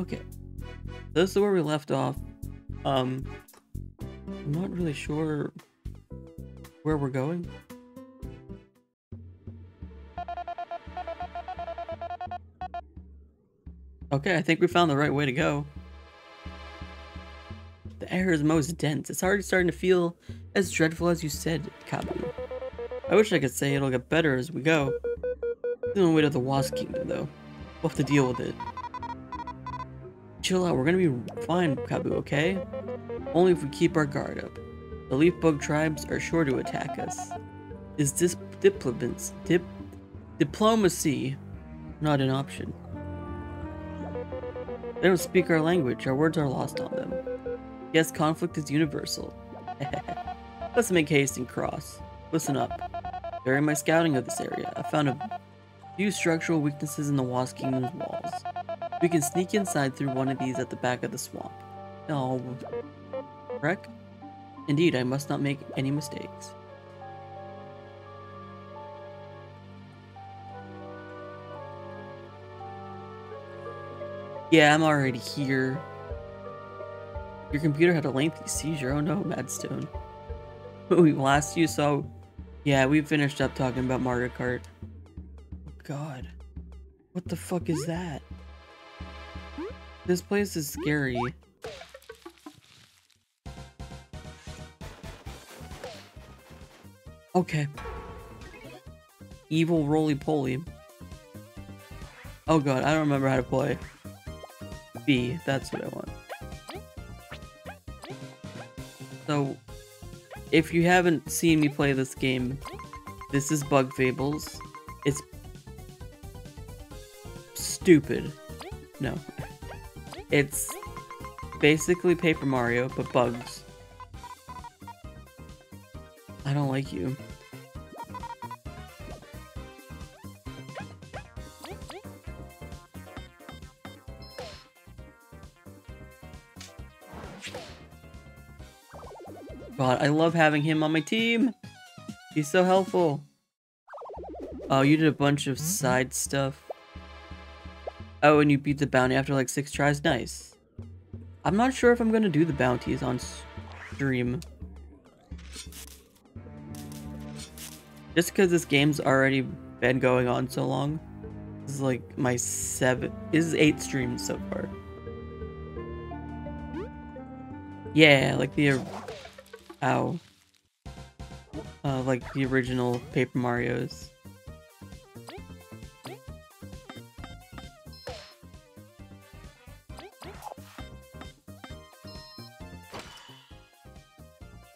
Okay. This is where we left off. Um, I'm not really sure where we're going. Okay, I think we found the right way to go. The air is most dense. It's already starting to feel as dreadful as you said, Kabbu. I wish I could say it'll get better as we go. The only way to the Wasp Kingdom, though. We'll have to deal with it. Chill out, we're gonna be fine, Kabbu, okay? Only if we keep our guard up. The leaf bug tribes are sure to attack us. Is this dip, diplomacy not an option? They don't speak our language, our words are lost on them. Yes, conflict is universal. Let's make haste and cross. Listen up. During my scouting of this area, I found a few structural weaknesses in the Wasp Kingdom's walls. We can sneak inside through one of these at the back of the swamp. Oh, correct? Indeed, I must not make any mistakes. Yeah, I'm already here. Your computer had a lengthy seizure. Oh no, Madstone. we last you saw... Yeah, we finished up talking about Mario Kart. Oh god. What the fuck is that? This place is scary. Okay. Evil roly-poly. Oh god, I don't remember how to play. B, that's what I want. So, if you haven't seen me play this game, this is Bug Fables. It's stupid. No. It's basically Paper Mario, but bugs. I don't like you. God, I love having him on my team. He's so helpful. Oh, you did a bunch of side stuff. Oh, and you beat the bounty after like six tries. Nice. I'm not sure if I'm gonna do the bounties on stream. Just because this game's already been going on so long. This is like my seven, this is eight streams so far. Yeah, like the, ow. Uh, like the original Paper Marios.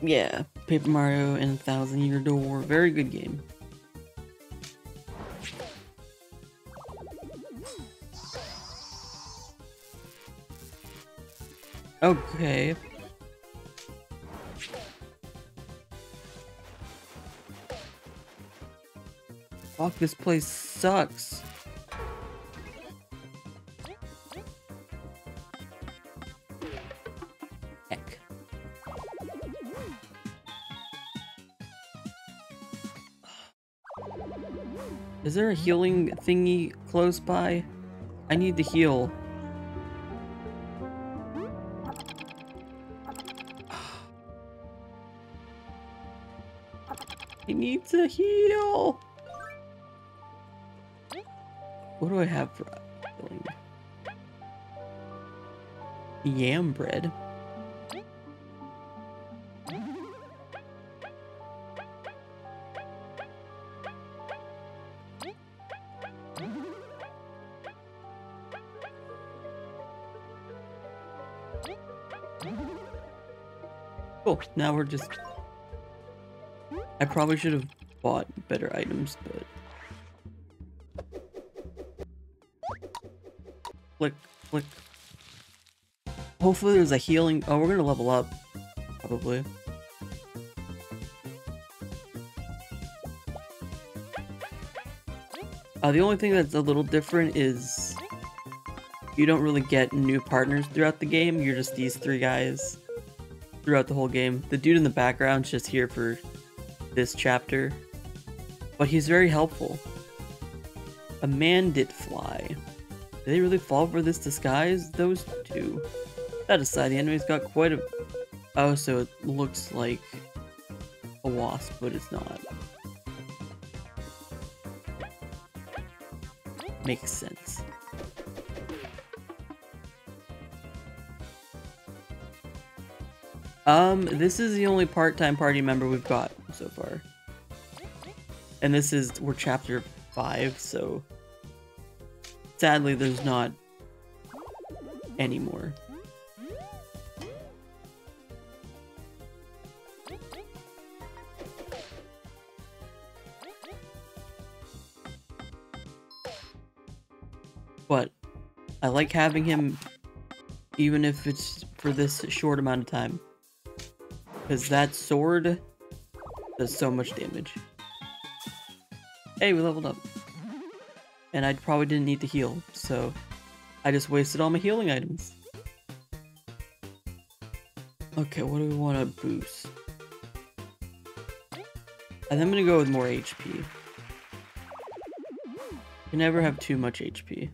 Yeah, Paper Mario and Thousand Year Door. Very good game. Okay. Fuck, this place sucks. Is there a healing thingy close by? I need to heal. He needs to heal. What do I have for healing? Yam bread. Cool, now we're just... I probably should have bought better items, but... Flick, flick. Hopefully there's a healing... Oh, we're gonna level up. Probably. Uh, the only thing that's a little different is... You don't really get new partners throughout the game, you're just these three guys throughout the whole game. The dude in the background's just here for this chapter, but he's very helpful. A man did fly. Did they really fall for this disguise? Those two. That aside, the enemy's got quite a... Oh, so it looks like a wasp, but it's not. Makes sense. Um, this is the only part-time party member we've got so far. And this is, we're chapter 5, so... Sadly, there's not anymore. But I like having him even if it's for this short amount of time. Because that sword does so much damage. Hey, we leveled up. And I probably didn't need to heal, so I just wasted all my healing items. Okay, what do we want to boost? I'm gonna go with more HP. You never have too much HP.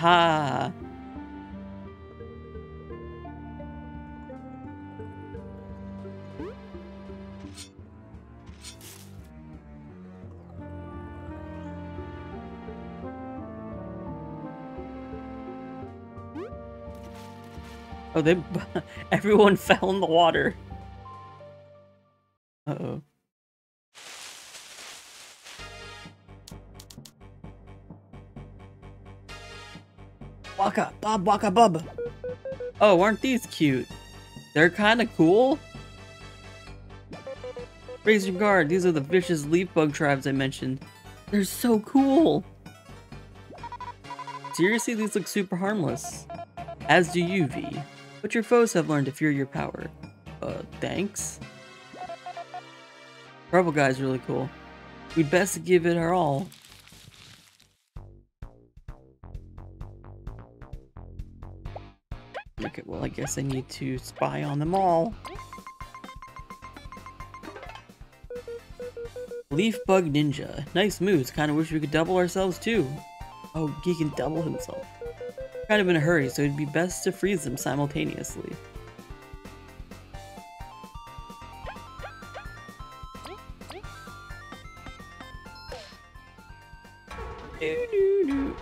Aha! Oh, they... Everyone fell in the water. Waka, Bub. Oh, aren't these cute? They're kind of cool. Raise your guard. These are the vicious leaf bug tribes I mentioned. They're so cool. Seriously, these look super harmless. As do you, Vi. But your foes have learned to fear your power. Uh, thanks? Purple guy's really cool. We'd best give it our all. Guess I need to spy on them all. Leaf Bug Ninja. Nice moves. Kinda wish we could double ourselves too. Oh, he can double himself. Kind of in a hurry, so it'd be best to freeze them simultaneously.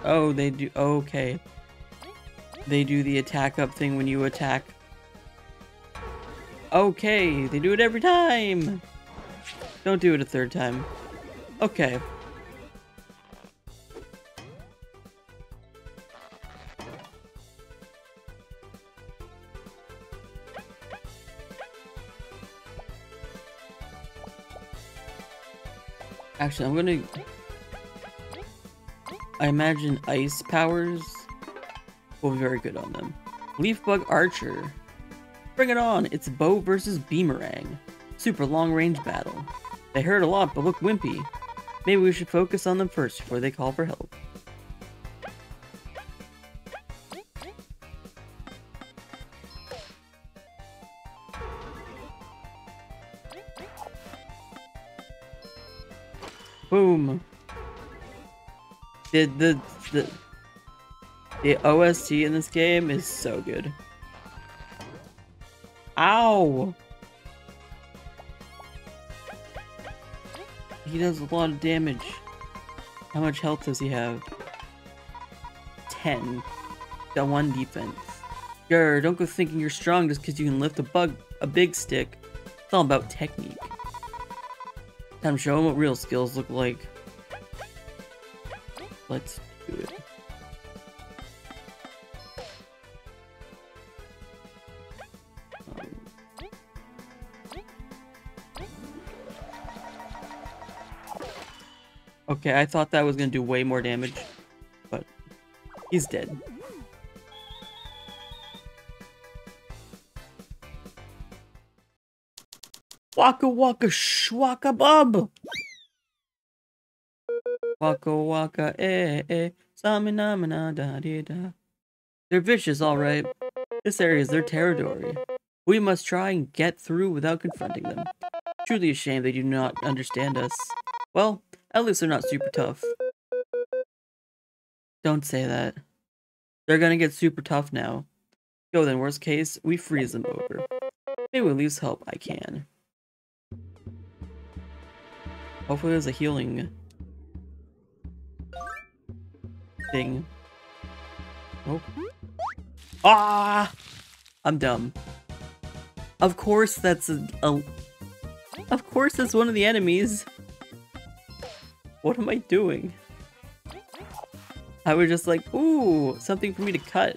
Oh, they do. Okay. They do the attack up thing when you attack. Okay, they do it every time! Don't do it a third time. Okay. Actually, I'm gonna... I imagine ice powers will be very good on them. Leafbug Archer. Bring it on! It's bow versus Beamerang. Super long range battle. They hurt a lot but look wimpy. Maybe we should focus on them first before they call for help. Boom. Did the, the the OST in this game is so good. Ow! He does a lot of damage. How much health does he have? 10. Got one defense. Grr, don't go thinking you're strong just because you can lift a bug, a big stick. It's all about technique. Time to show him what real skills look like. Let's Okay, I thought that was gonna do way more damage, but he's dead. Waka waka shwaka bub! Waka waka eh eh. Samina da da da. They're vicious, alright. This area is their territory. We must try and get through without confronting them. Truly a shame they do not understand us. Well, at least they're not super tough. Don't say that. They're gonna get super tough now. Go then, worst case, we freeze them over. Maybe with least help I can. Hopefully there's a healing thing. Oh. Ah! I'm dumb. Of course that's a, a... Of course that's one of the enemies. What am I doing? I was just like, ooh, something for me to cut.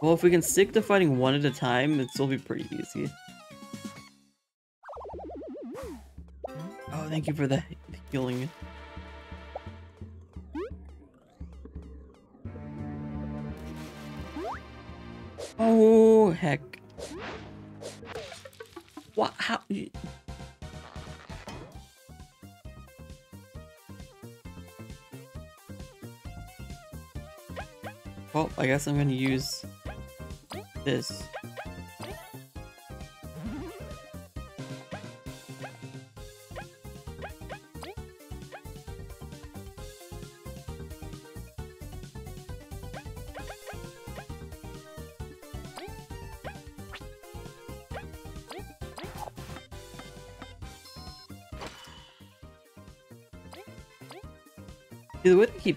Well, if we can stick to fighting one at a time, it'll still be pretty easy. Oh, thank you for the healing. Oh, heck. How? Well, I guess I'm gonna use this.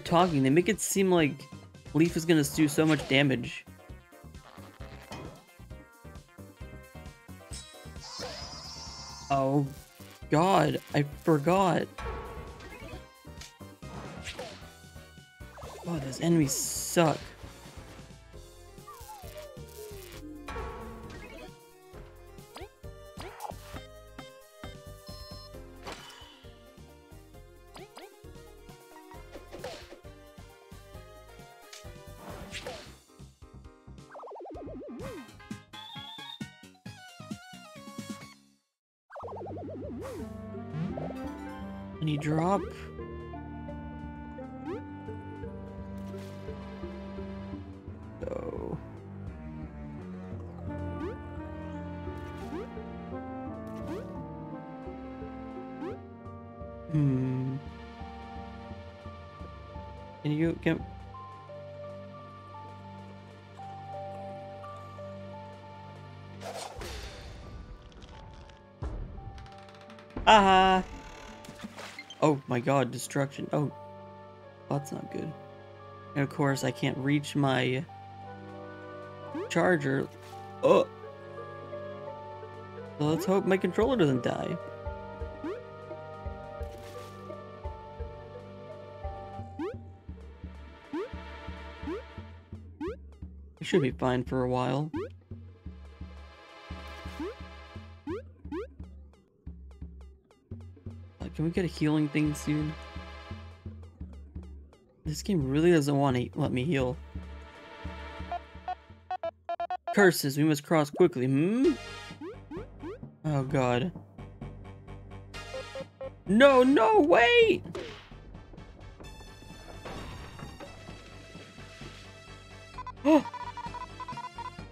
Talking, they make it seem like Leif is gonna do so much damage. Oh, God, I forgot. Oh, those enemies suck. My god, destruction. Oh, that's not good. And of course, I can't reach my charger. Oh! So let's hope my controller doesn't die. I should be fine for a while. Can we get a healing thing soon? This game really doesn't want to let me heal. Curses, we must cross quickly, hmm? Oh god. No, no, wait!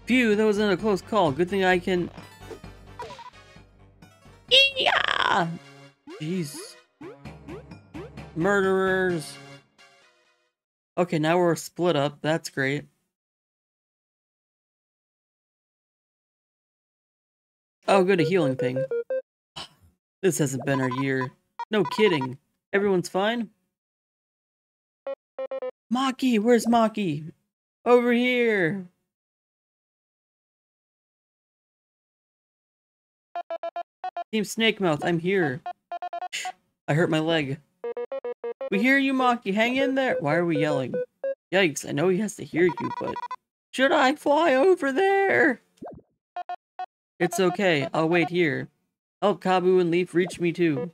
Phew, that was in a close call. Good thing I can... Yeah! Jeez. Murderers. Okay, now we're split up. That's great. Oh, good, a healing thing. This hasn't been our year. No kidding. Everyone's fine? Maki, where's Maki? Over here. Team Snakemouth, I'm here. I hurt my leg. We hear you, Maki. Hang in there. Why are we yelling? Yikes, I know he has to hear you, but... Should I fly over there? It's okay. I'll wait here. Help Kabbu and Leif reach me too.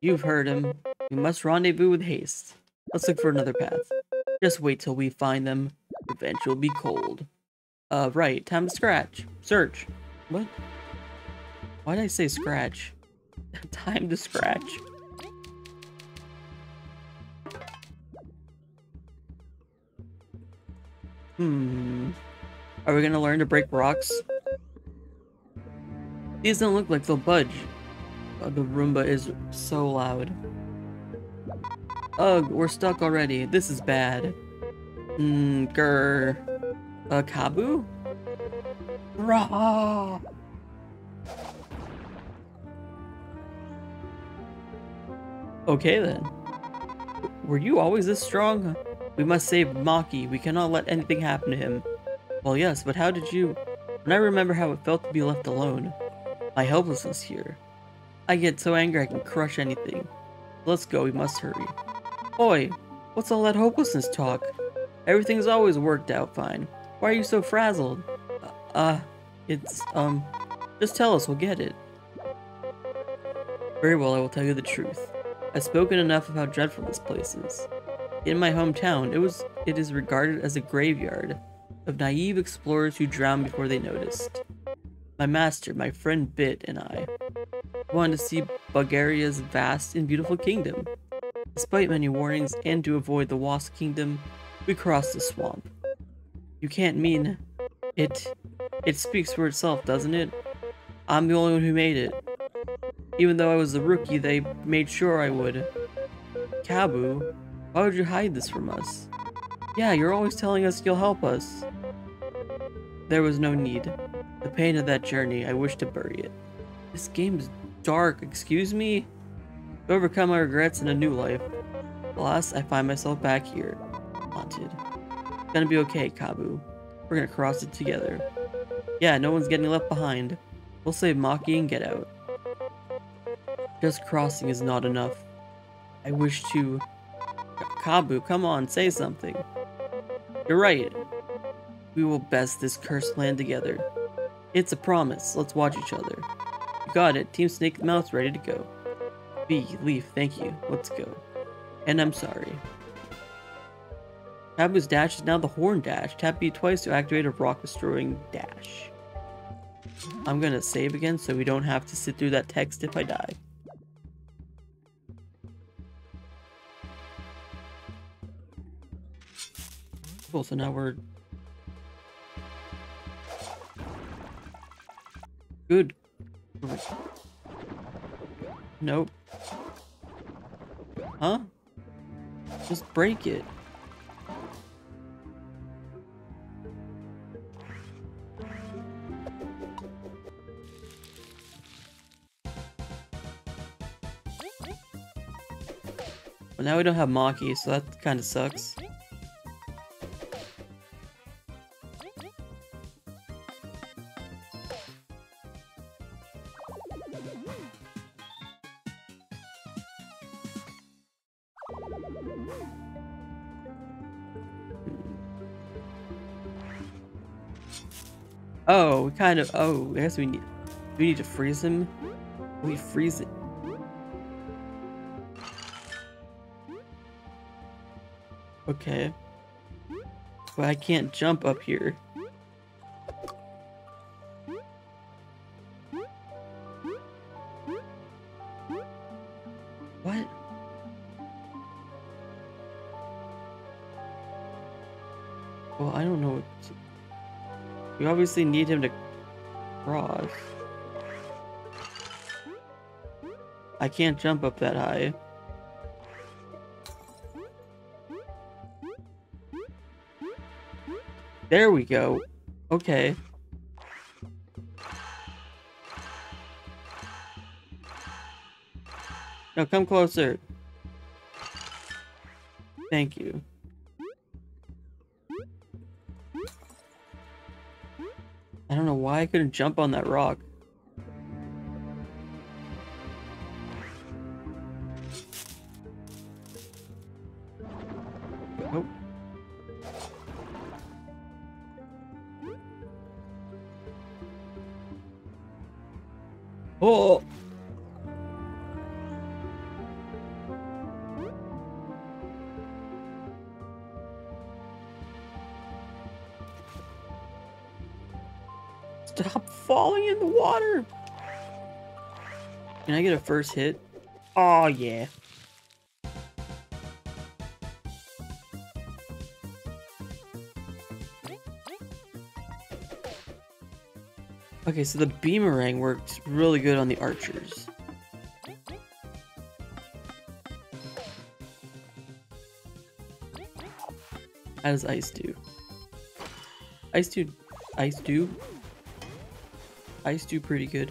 You've heard him. We must rendezvous with haste. Let's look for another path. Just wait till we find them. Revenge will be cold. Uh, right. Time to scratch. Search. What? Why did I say scratch? Time to scratch. Hmm. Are we gonna learn to break rocks? These don't look like they'll budge. Uh, the Roomba is so loud. Ugh, we're stuck already. This is bad. Hmm, grr. Uh, Kabbu? Rah! Okay then. Were you always this strong? We must save Maki. We cannot let anything happen to him. Well, yes, but how did you... When I remember how it felt to be left alone. My helplessness here. I get so angry I can crush anything. Let's go, we must hurry. Oi, what's all that hopelessness talk? Everything's always worked out fine. Why are you so frazzled? Uh, uh it's, um, just tell us, we'll get it. Very well, I will tell you the truth. I've spoken enough of how dreadful this place is. In my hometown, it was it is regarded as a graveyard of naive explorers who drowned before they noticed. My master, my friend Bit, and I wanted to see Bugaria's vast and beautiful kingdom. Despite many warnings and to avoid the Wasp Kingdom, we crossed the swamp. You can't mean it. It speaks for itself, doesn't it? I'm the only one who made it. Even though I was a rookie, they made sure I would. Kabbu, why would you hide this from us? Yeah, you're always telling us you'll help us. There was no need. The pain of that journey, I wish to bury it. This game is dark, excuse me? To overcome my regrets in a new life. Alas, I find myself back here. Haunted. It's gonna be okay, Kabbu. We're gonna cross it together. Yeah, no one's getting left behind. We'll save Maki and get out. Just crossing is not enough. I wish to... Kabbu, come on, say something. You're right. We will best this cursed land together. It's a promise. Let's watch each other. You got it. Team Snakemouth ready to go. B, Leif, thank you. Let's go. And I'm sorry. Kabbu's dash is now the horn dash. Tap B twice to activate a rock destroying dash. I'm gonna save again so we don't have to sit through that text if I die. So now we're... Good. Nope. Huh? Just break it. Well, now we don't have Maki, so that kind of sucks. Oh, we kind of. Oh, I guess we need. We need to freeze him. We freeze it. Okay. But I can't jump up here. Obviously need him to cross. I can't jump up that high. There we go. Okay. No, come closer. Thank you. Why I couldn't jump on that rock. Get a first hit? Oh, yeah. Okay, so the beamerang worked really good on the archers. How does ice do? Ice do... Ice do? Ice do pretty good.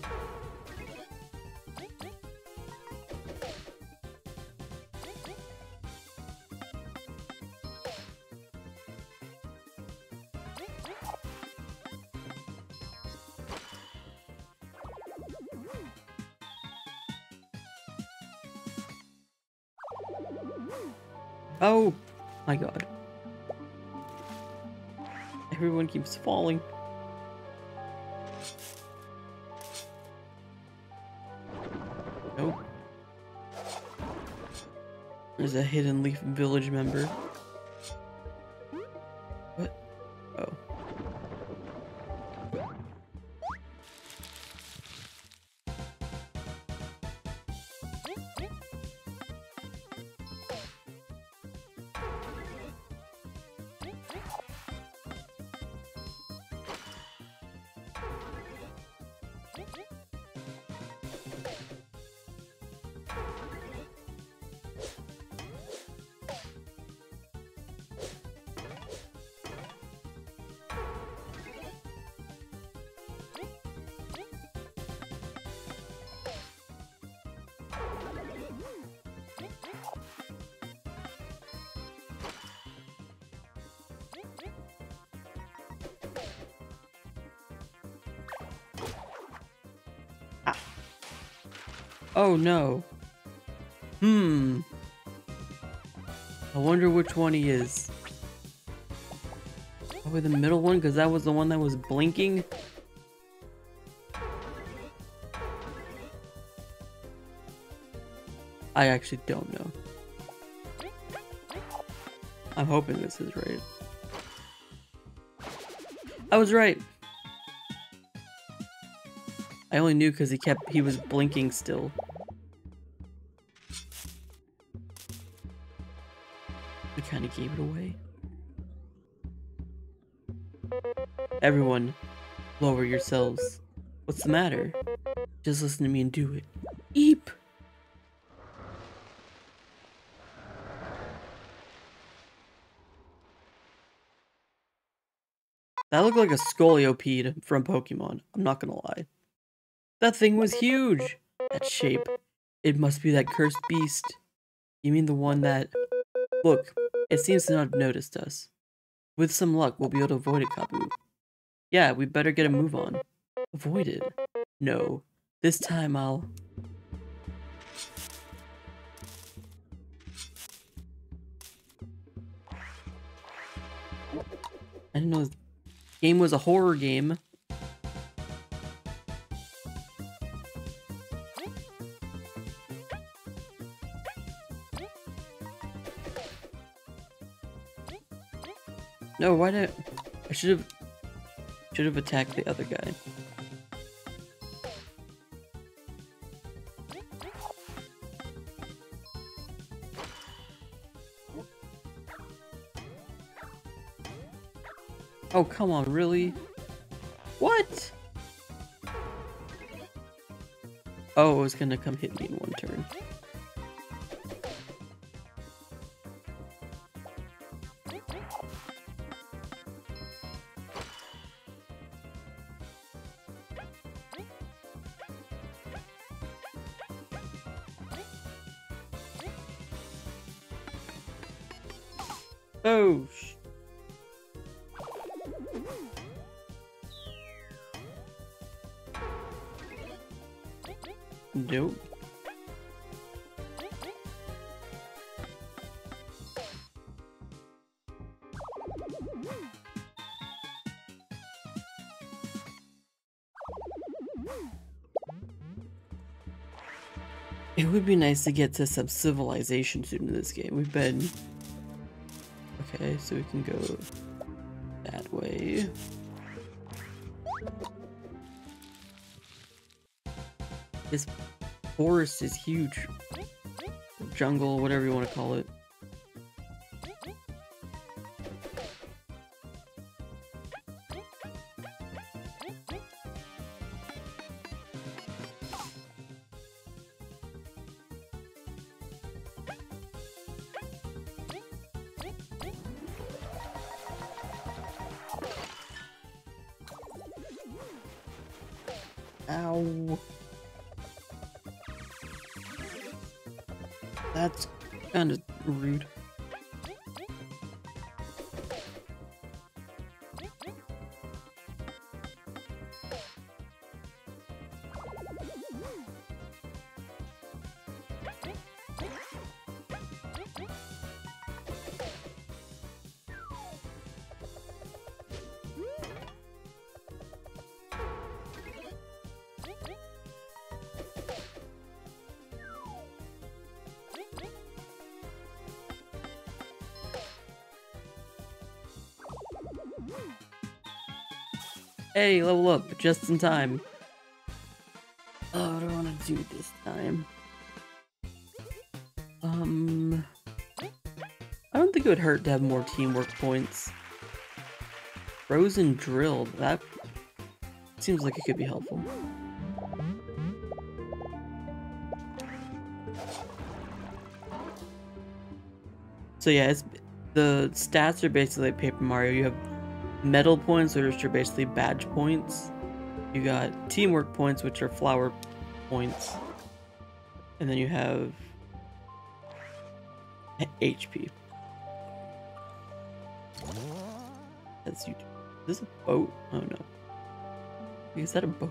Oh no. Hmm. I wonder which one he is. Probably the middle one, because that was the one that was blinking. I actually don't know. I'm hoping this is right. I was right. I only knew because he kept, he was blinking still. Gave it away. Everyone, lower yourselves. What's the matter? Just listen to me and do it. Eep! That looked like a Scolipede from Pokemon, I'm not gonna lie. That thing was huge! That shape. It must be that cursed beast. You mean the one that... Look, it seems to not have noticed us. With some luck, we'll be able to avoid it, Kabbu. Yeah, we better get a move on. Avoid it? No. This time I'll... I didn't know game was a horror game. No, why did I should have should have attacked the other guy. Oh, come on, really? What? Oh, it was gonna come hit me in one turn. would be nice to get to some civilization soon in this game. We've been... Okay, so we can go that way. This forest is huge. Jungle, whatever you want to call it. Hey, level up, just in time. Oh, what do I want to do this time? Um... I don't think it would hurt to have more teamwork points. Frozen Drilled, that seems like it could be helpful. So yeah, it's the stats are basically like Paper Mario. You have medal points, which are basically badge points. You got teamwork points, which are flower points. And then you have HP. That's you. Is this a boat? Oh no. Is that a boat?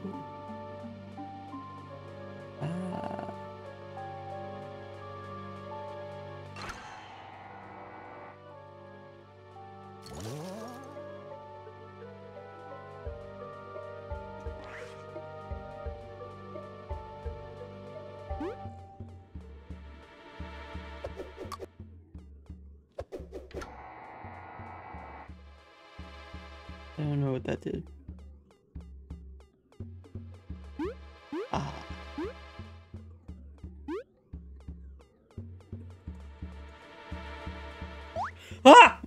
Ah!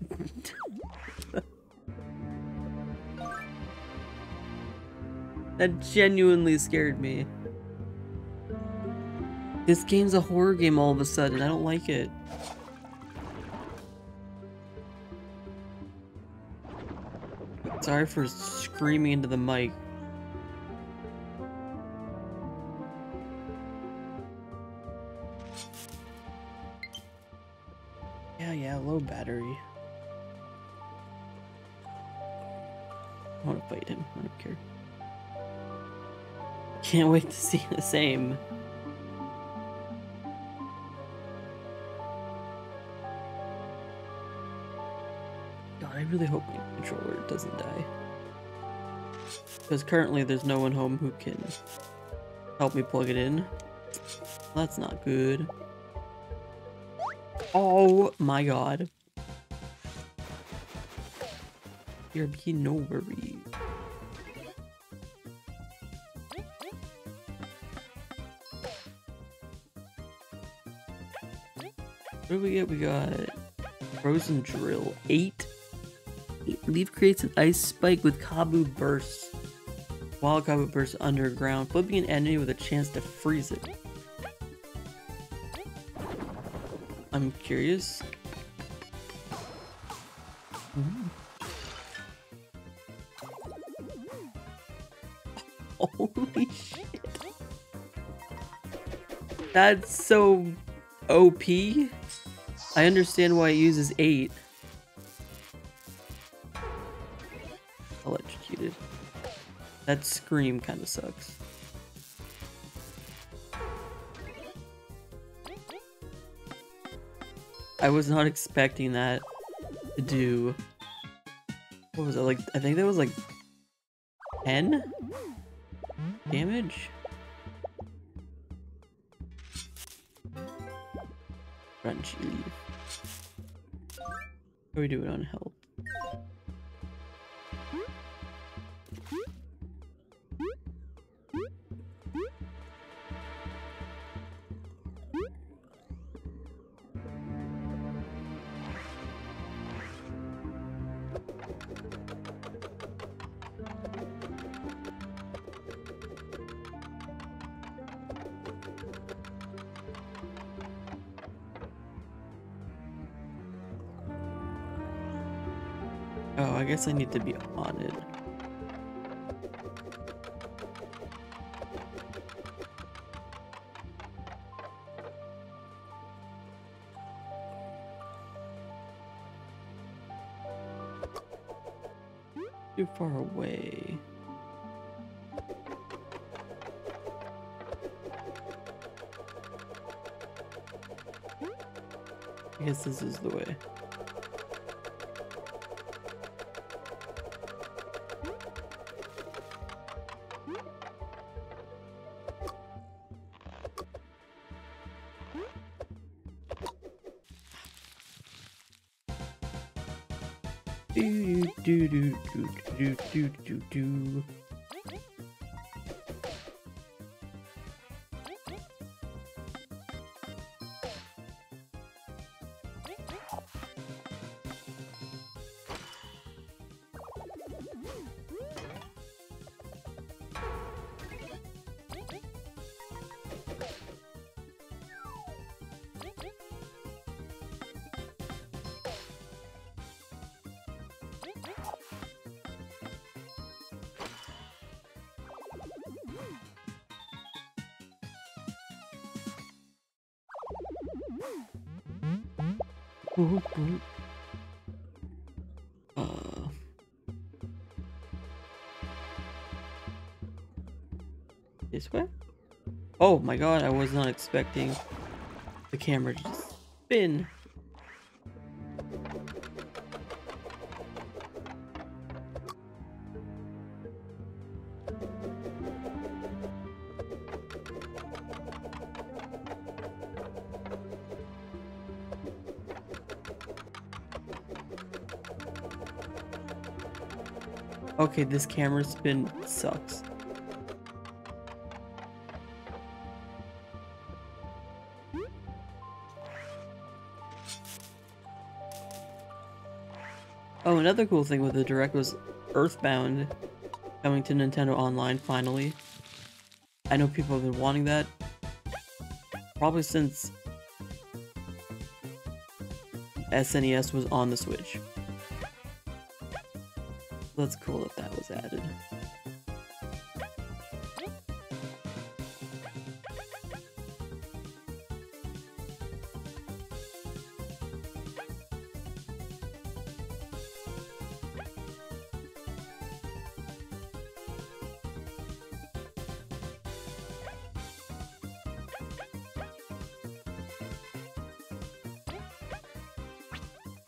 that genuinely scared me. This game's a horror game all of a sudden. I don't like it. Sorry for screaming into the mic. Can't wait to see the same. God, I really hope my controller doesn't die. Because currently there's no one home who can help me plug it in. That's not good. Oh my god. There be no worries. What do we get? We got Frozen Drill 8. Leif creates an ice spike with Kabbu Burst. While Kabbu bursts underground, flipping an enemy with a chance to freeze it. I'm curious. Hmm. Holy shit. That's so OP. I understand why it uses 8. Electrocuted. That scream kind of sucks. I was not expecting that to do. What was it like? I think that was like 10 damage. Crunchy leaf. We doing on health? Guess I need to be on it. Too far away. I guess this is the way. Do do do do Uh. This way? Oh my god, I was not expecting the camera to spin. Okay, this camera spin sucks. Oh, another cool thing with the Direct was Earthbound coming to Nintendo Online finally. I know people have been wanting that probably since SNES was on the Switch. That's cool that that was added.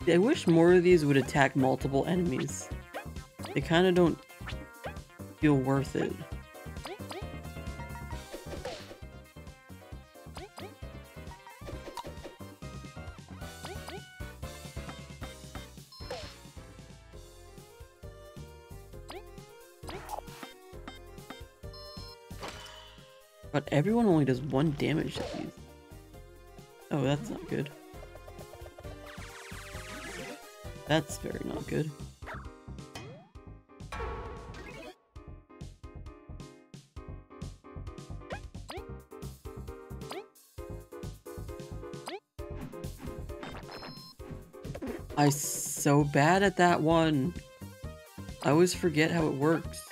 I wish more of these would attack multiple enemies. They kind of don't feel worth it. But everyone only does one damage to these. Oh, that's not good. That's very not good. So bad at that one. I always forget how it works.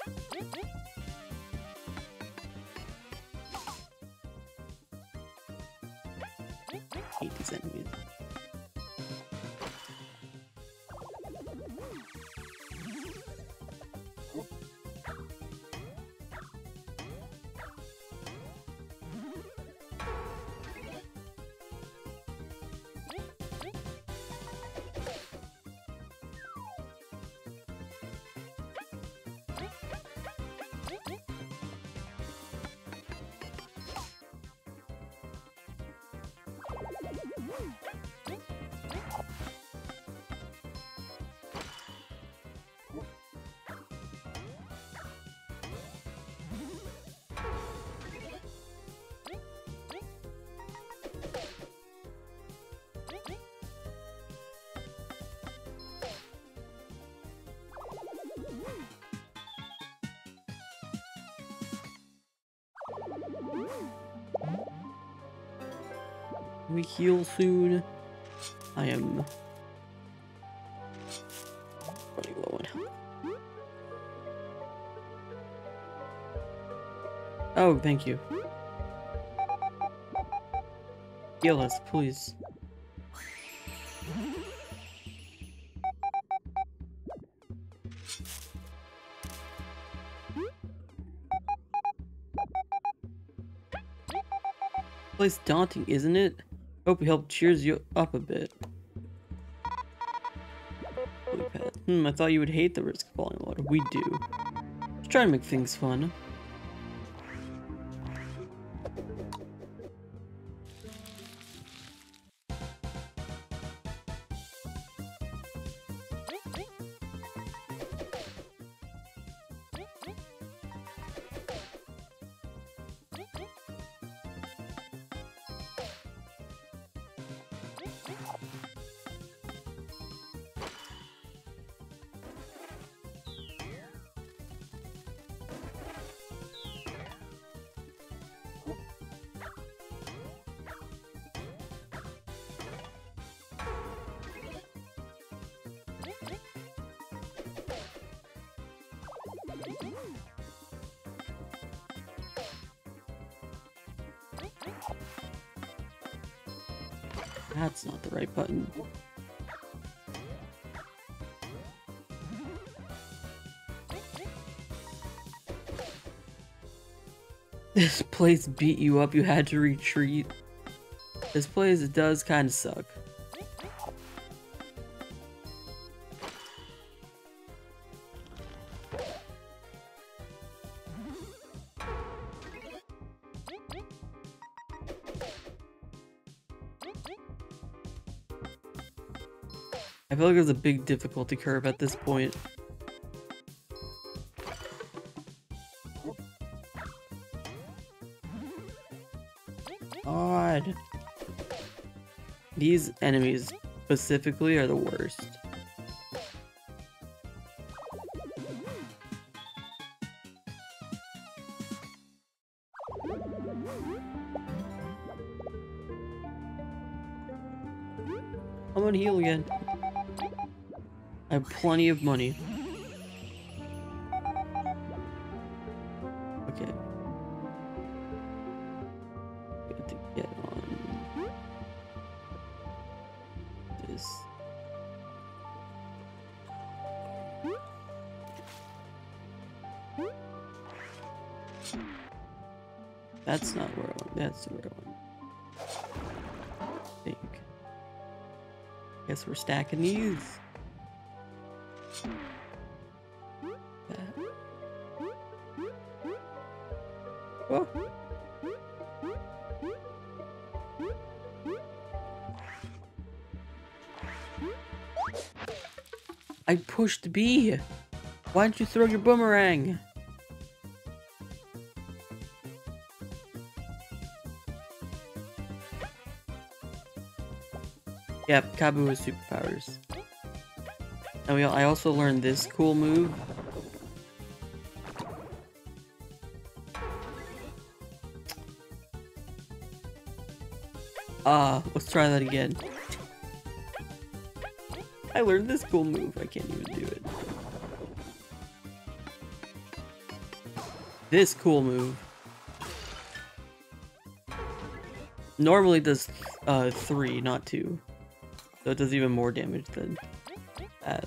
Heal soon? I am low on health. Oh, thank you. Heal us, please. Place daunting, isn't it? Hope we helped cheers you up a bit. Hmm, I thought you would hate the risk of falling in water. We do. Just trying to make things fun. That's not the right button. This place beat you up, you had to retreat. This place does kind of suck. Like there's a big difficulty curve at this point. God. These enemies specifically are the worst. Plenty of money. Vi. Why don't you throw your boomerang? Yep, Kabbu has superpowers. And we, I also learned this cool move. Ah, let's try that again. I learned this cool move. I can't even do it. This cool move. Normally does uh, three, not two. So it does even more damage than that.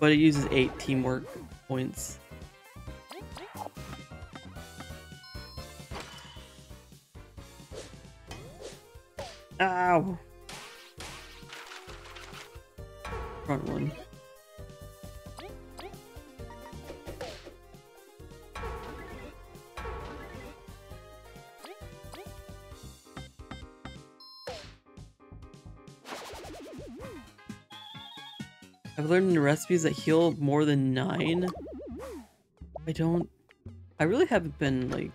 But it uses eight teamwork points. Recipes that heal more than nine. I don't... I really haven't been, like...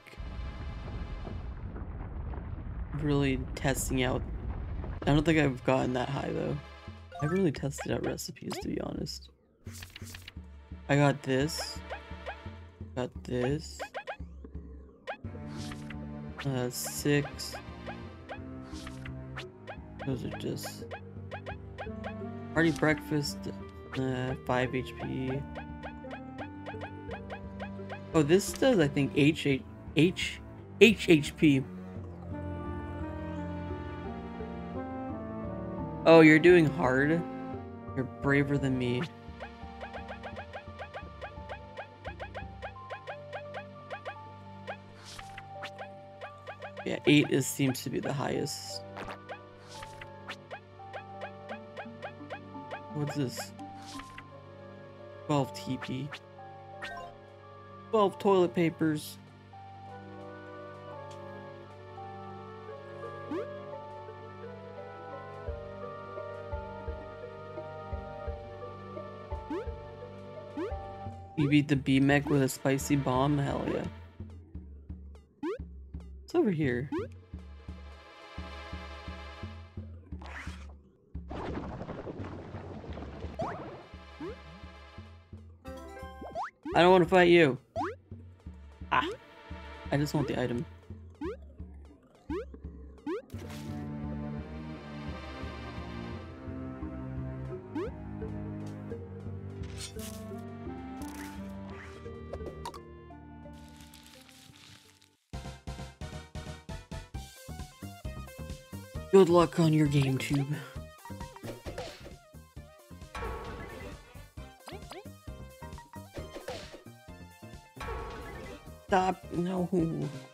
Really testing out... I don't think I've gotten that high, though. I haven't really tested out recipes, to be honest. I got this. Got this. Uh, six. Those are just... Party breakfast, Uh, 5 HP. Oh, this does, I think, H, H, H, H HP. Oh, you're doing hard? You're braver than me. Yeah, 8 is seems to be the highest. What's this? 12 TP. 12 toilet papers. You beat the B-Mech with a spicy bomb? Hell yeah. It's over here. I don't want to fight you. Ah. I just want the item. Good luck on your game tube. Stop. No.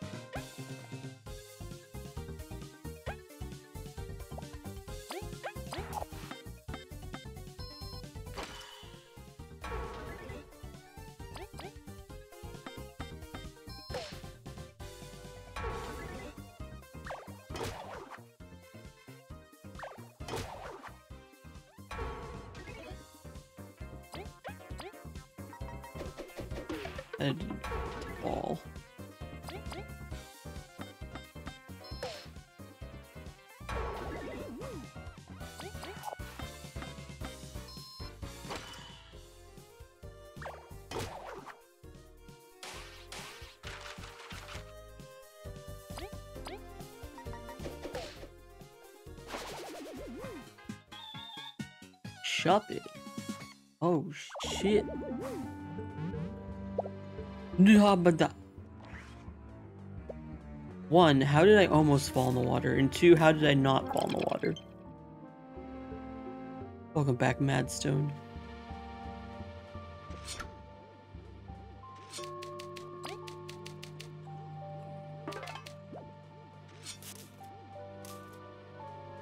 Shop it. Oh shit. One, how did I almost fall in the water? And two, how did I not fall in the water? Welcome back, Madstone.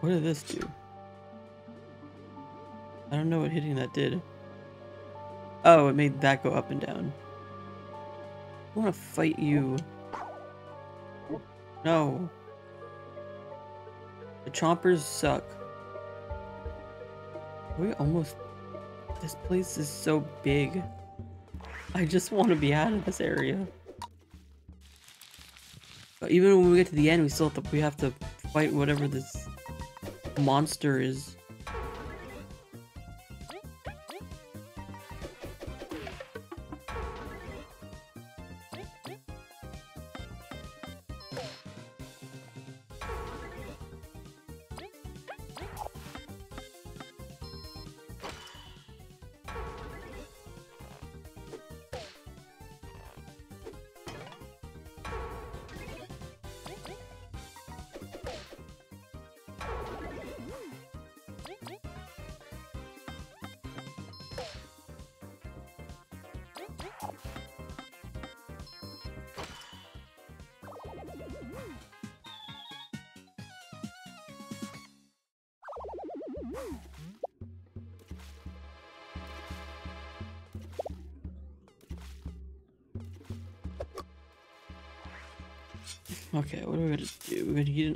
What did this do? I don't know what hitting that did. Oh, it made that go up and down. I want to fight you. No. The chompers suck. We almost... This place is so big. I just want to be out of this area. But even when we get to the end, we still have to, we have to fight whatever this monster is.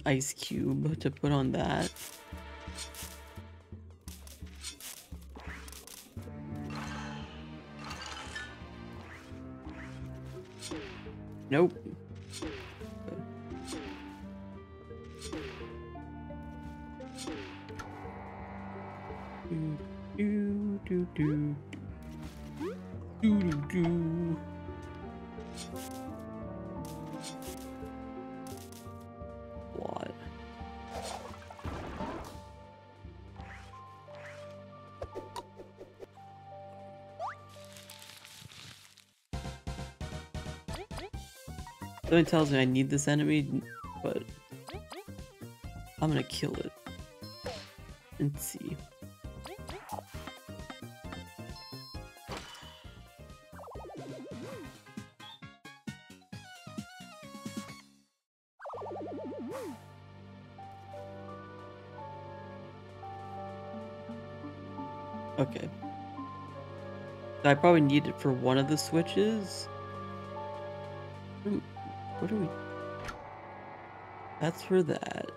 Ice cube to put on that. Something tells me I need this enemy, but I'm gonna kill it and see. Okay. I probably need it for one of the switches. Hmm, What do we... That's for that.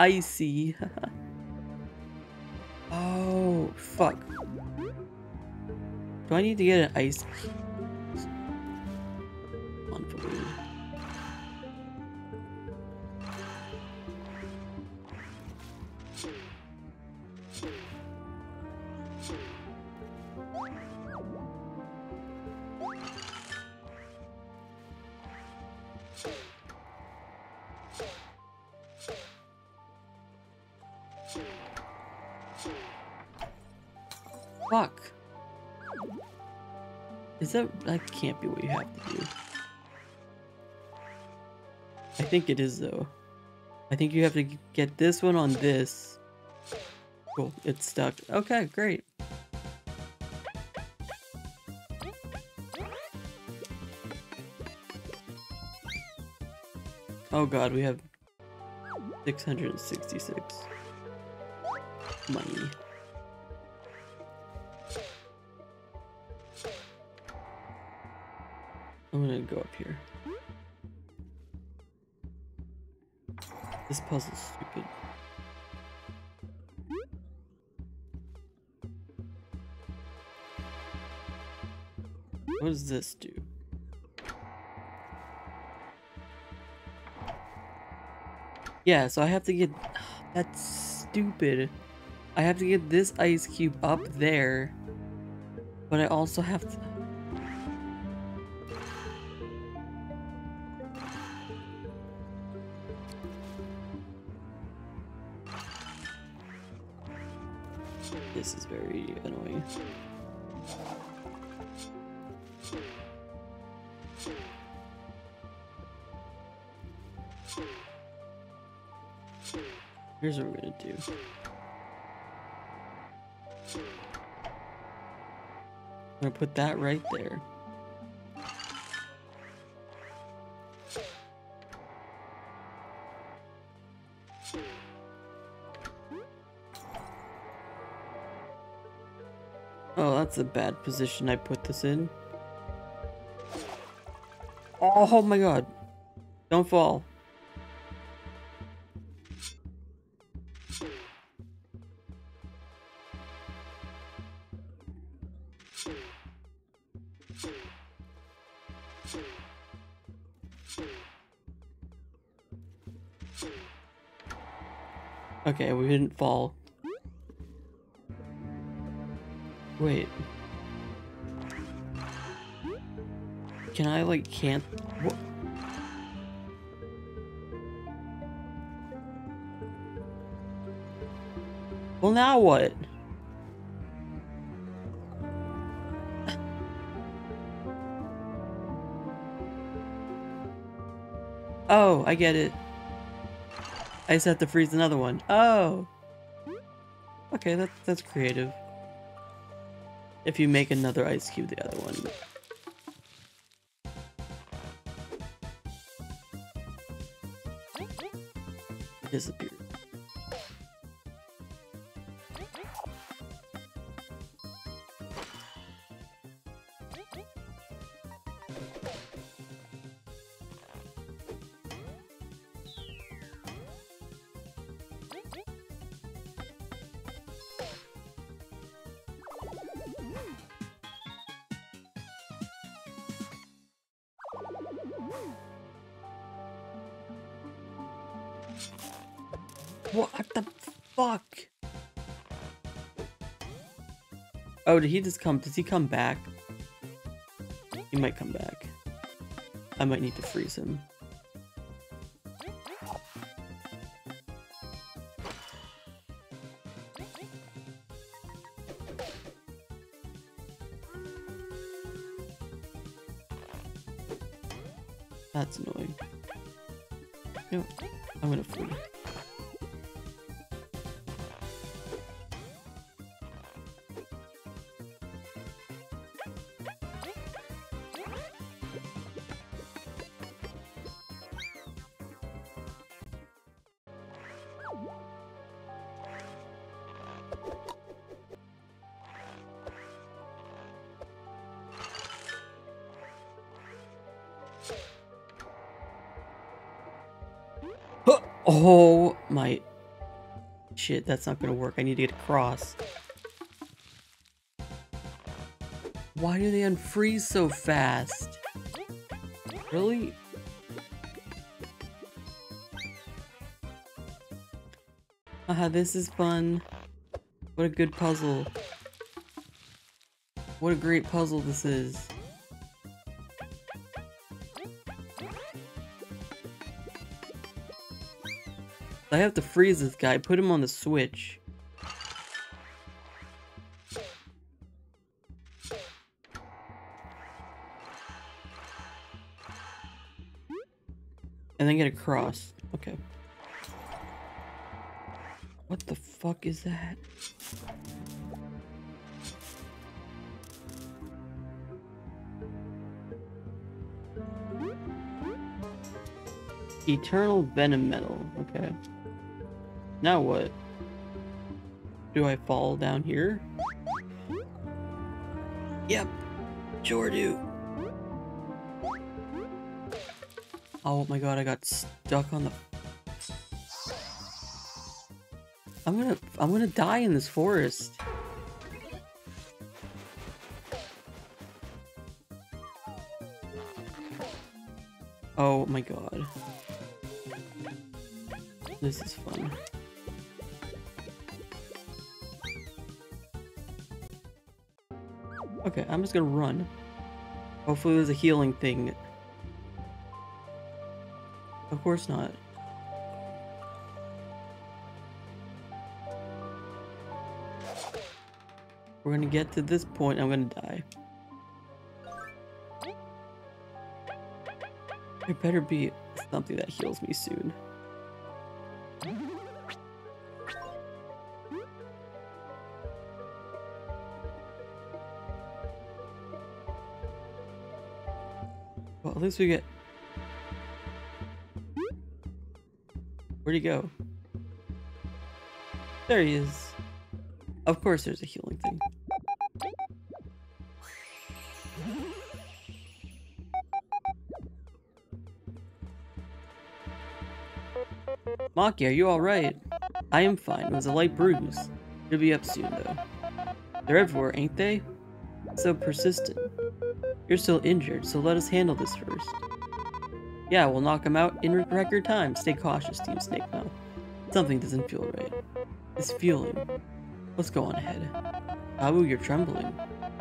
I see. oh, fuck. Do I need to get an ice? Think it is though. I think you have to get this one on this. Cool, it's stuck. Okay, great. Oh god, we have 666 money. I'm gonna go up here. This puzzle's stupid. What does this do? Yeah, so I have to get... That's stupid. I have to get this ice cube up there. But I also have to... I'm gonna put that right there. Oh, that's a bad position I put this in. Oh my god. Don't fall. Didn't fall. Wait. Can I like can't what? Well now what? Oh, I get it. I just have to freeze another one. Oh. Okay, that, that's creative. If you make another ice cube the other one. What the fuck? Oh, did he just come? Does he come back? He might come back. I might need to freeze him. Oh my shit, that's not gonna work. I need to get across. Why do they unfreeze so fast? Really? Haha, this is fun. What a good puzzle. What a great puzzle this is. I have to freeze this guy, put him on the switch. And then get across. Okay. What the fuck is that? Eternal Venom Metal. Okay. Now what? Do I fall down here? Yep. Sure do. Oh my god, I got stuck on the... I'm gonna... I'm gonna die in this forest. Oh my god. This is fun. Okay, I'm just gonna run. Hopefully there's a healing thing. Of course not. We're gonna get to this point, I'm gonna die. There better be something that heals me soon. At least we get... Where'd he go? There he is. Of course there's a healing thing. Maki, are you alright? I am fine. It was a light bruise. You'll be up soon, though. They're everywhere, ain't they? So persistent. You're still injured, so let us handle this first. Yeah, we'll knock him out in record time. Stay cautious, Team Snakemouth. Something doesn't feel right. It's fueling. Let's go on ahead. Kabbu, you're trembling.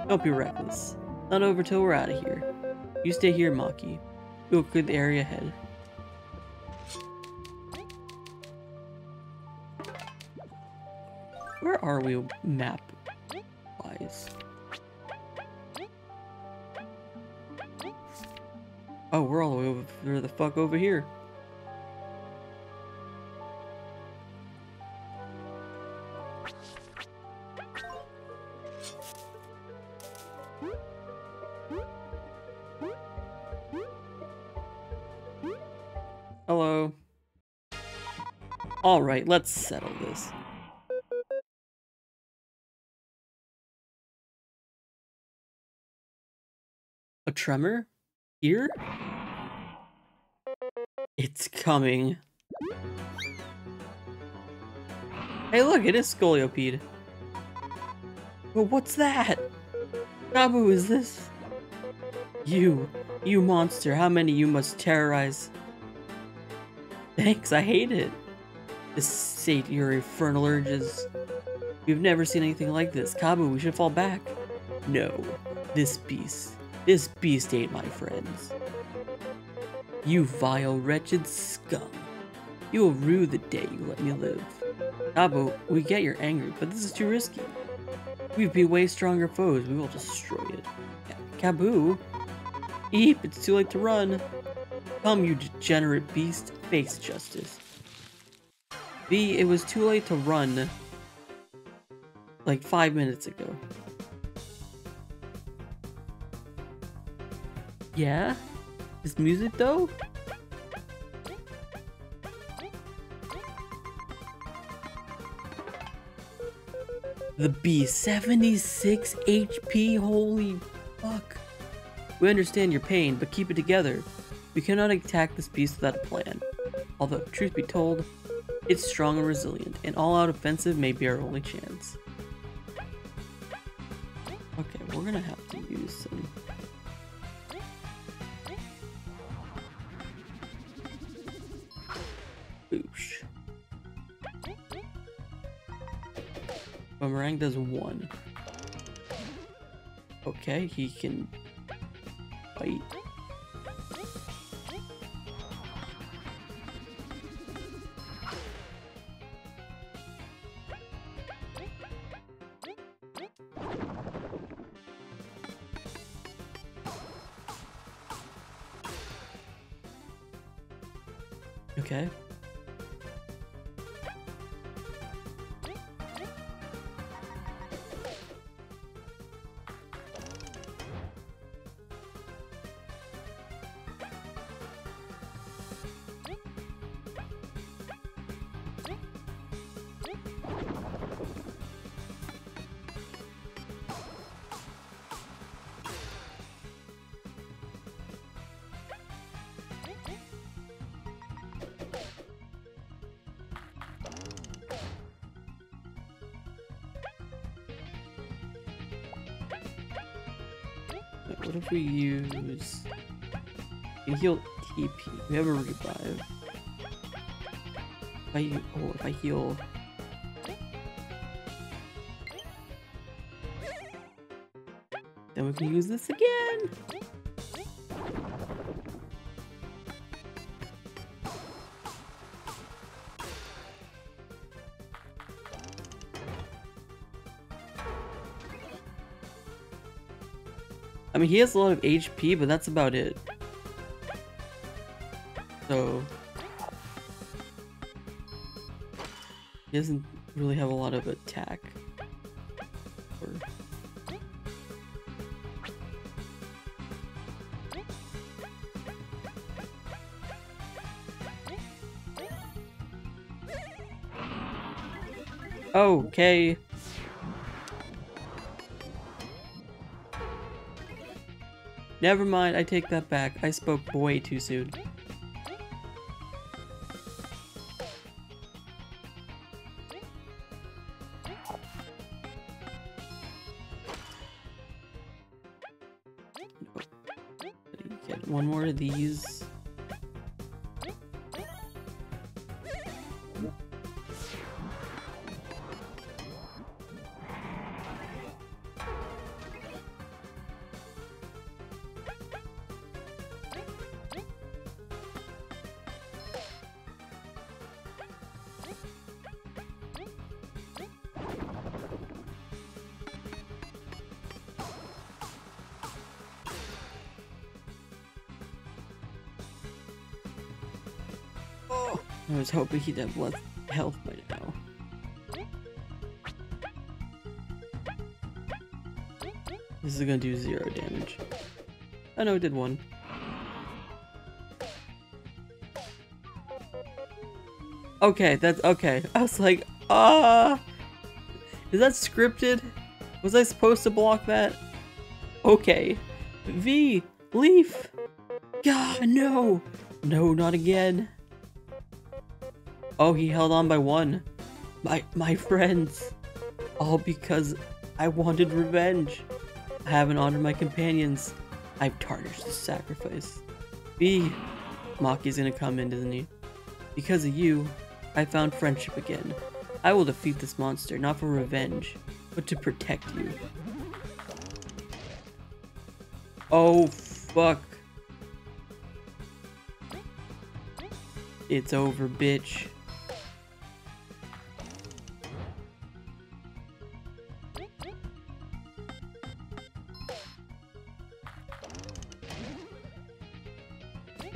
Don't be reckless. Not over till we're out of here. You stay here, Maki. We'll clear the area ahead. Where are we map-wise? Over here. Hello. Alright, let's settle this. A tremor? Here? It's coming. Hey look, it is Scolipede. But what's that? Kabbu, is this? You, you monster, how many you must terrorize? Thanks, I hate it. Sate your infernal urges. We've never seen anything like this. Kabbu, we should fall back. No, this beast. This beast ain't my friends. You vile, wretched scum. You will rue the day you let me live. Kabbu, we get you're angry, but this is too risky. We'd be way stronger foes. We will destroy it. Kabbu? Eep, it's too late to run. Come, you degenerate beast. Face justice. Vi, it was too late to run. Like five minutes ago. Yeah? This music though? The B, 76 HP, holy fuck. We understand your pain, but keep it together. We cannot attack this beast without a plan. Although, truth be told, it's strong and resilient, and all-out offensive may be our only chance. Okay, we're gonna have to use some... Boosh. Boomerang does one. Okay, he can bite. We heal TP. We have a revive. If I, oh, if I heal... Then we can use this again! I mean, he has a lot of HP, but that's about it. So... He doesn't really have a lot of attack. Or... Okay. Never mind, I take that back. I spoke way too soon. I was hoping he'd have less health by now. This is gonna do zero damage. I know it did one. Okay, that's okay. I was like, ah, uh, is that scripted? Was I supposed to block that? Okay. Vi, Leif. God, no. No, not again. Oh, he held on by one. My my friends. All because I wanted revenge. I haven't honored my companions. I've tarnished the sacrifice. B. Maki's gonna come in, isn't he? Because of you, I found friendship again. I will defeat this monster, not for revenge, but to protect you. Oh, fuck. It's over, bitch.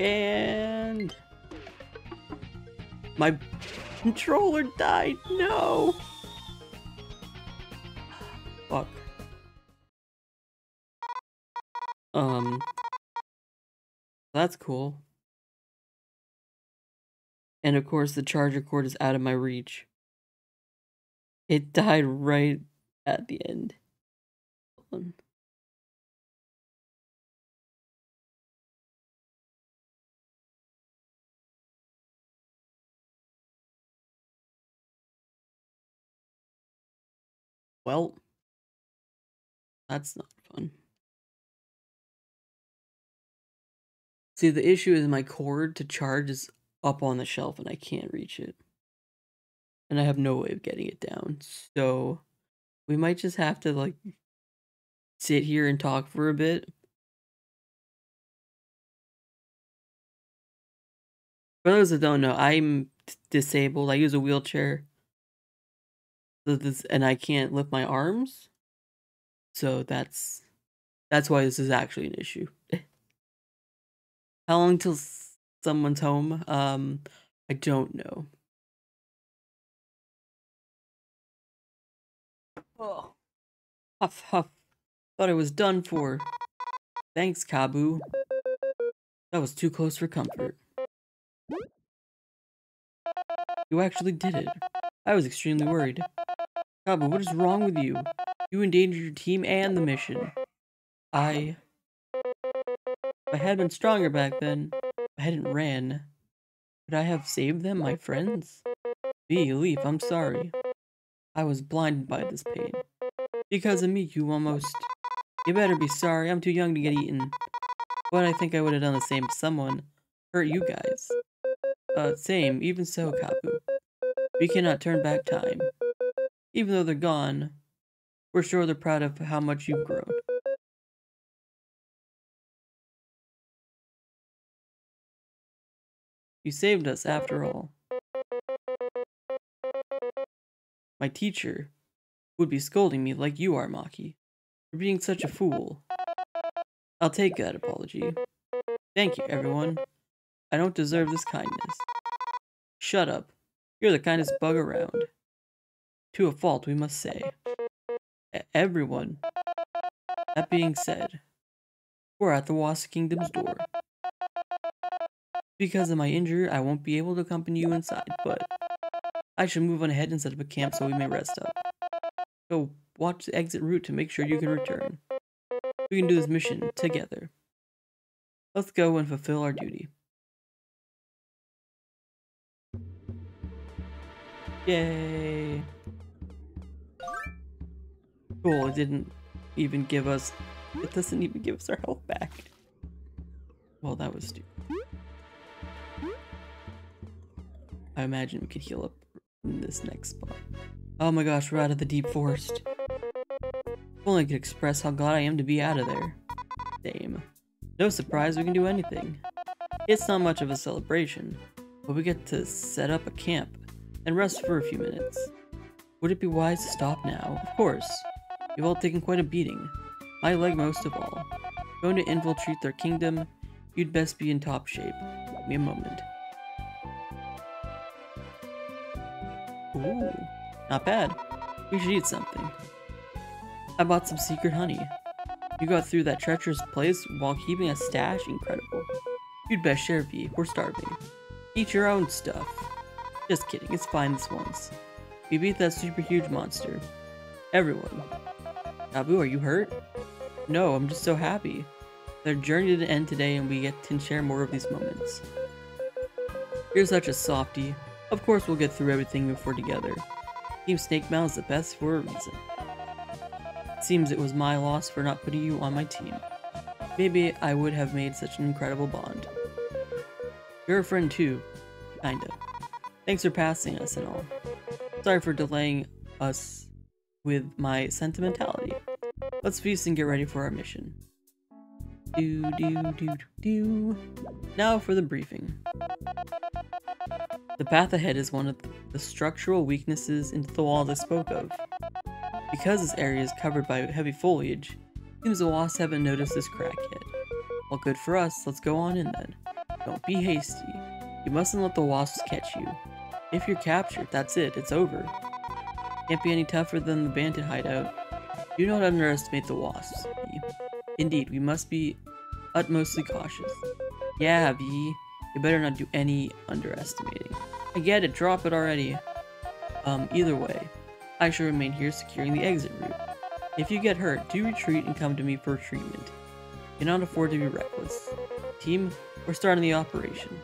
And... My controller died, no! Fuck. Um... That's cool. And of course the charger cord is out of my reach. It died right at the end. Well, that's not fun. See, the issue is my cord to charge is up on the shelf and I can't reach it. And I have no way of getting it down. So we might just have to like sit here and talk for a bit. For those that don't know, I'm disabled. I use a wheelchair this and I can't lift my arms. So that's that's why this is actually an issue. How long till someone's home? Um, I don't know. Oh, huff huff. Thought I was done for. Thanks, Kabbu. That was too close for comfort. You actually did it. I was extremely worried. Kabbu, what is wrong with you? You endangered your team and the mission. I... If I had been stronger back then, I hadn't ran, could I have saved them, my friends? Vi, Leif, I'm sorry. I was blinded by this pain. Because of me, you almost... You better be sorry, I'm too young to get eaten. But I think I would have done the same to someone. Hurt you guys. Uh, same, even so, Kabbu. We cannot turn back time. Even though they're gone, we're sure they're proud of how much you've grown. You saved us after all. My teacher would be scolding me like you are, Maki, for being such a fool. I'll take that apology. Thank you, everyone. I don't deserve this kindness. Shut up. You're the kindest bug around. To a fault, we must say. Everyone. That being said, we're at the Wasp Kingdom's door. Because of my injury, I won't be able to accompany you inside, but I should move on ahead and set up a camp so we may rest up. So watch the exit route to make sure you can return. We can do this mission together. Let's go and fulfill our duty. Yay! Cool, it didn't even give us... It doesn't even give us our health back. Well, that was stupid. I imagine we could heal up in this next spot. Oh my gosh, we're out of the deep forest. If only I could express how glad I am to be out of there. Same. No surprise, we can do anything. It's not much of a celebration, but we get to set up a camp and rest for a few minutes. Would it be wise to stop now? Of course. You've all taken quite a beating. My leg most of all. Going to infiltrate their kingdom, you'd best be in top shape. Give me a moment. Ooh, not bad. We should eat something. I bought some secret honey. You got through that treacherous place while keeping a stash? Incredible. You'd best share, Vi. We're starving. Eat your own stuff. Just kidding, it's fine this once. We beat that super huge monster. Everyone, Kabbu, are you hurt? No, I'm just so happy. Their journey didn't end today and we get to share more of these moments. You're such a softy. Of course we'll get through everything if we're together. Team Snakemouth is the best for a reason. Seems it was my loss for not putting you on my team. Maybe I would have made such an incredible bond. You're a friend too. Kinda. Thanks for passing us and all. Sorry for delaying us with my sentimentality. Let's feast and get ready for our mission. Do do do do. Now for the briefing. The path ahead is one of the structural weaknesses into the walls I spoke of. Because this area is covered by heavy foliage, seems the wasps haven't noticed this crack yet. Well, good for us, let's go on in then. Don't be hasty. You mustn't let the wasps catch you. If you're captured, that's it, it's over. Can't be any tougher than the bandit hideout. Do not underestimate the wasps. Indeed, we must be utmostly cautious. Yeah, Vi. You better not do any underestimating. I get it, drop it already. Um, either way, I shall remain here securing the exit route. If you get hurt, do retreat and come to me for treatment. You cannot afford to be reckless. Team, we're starting the operation.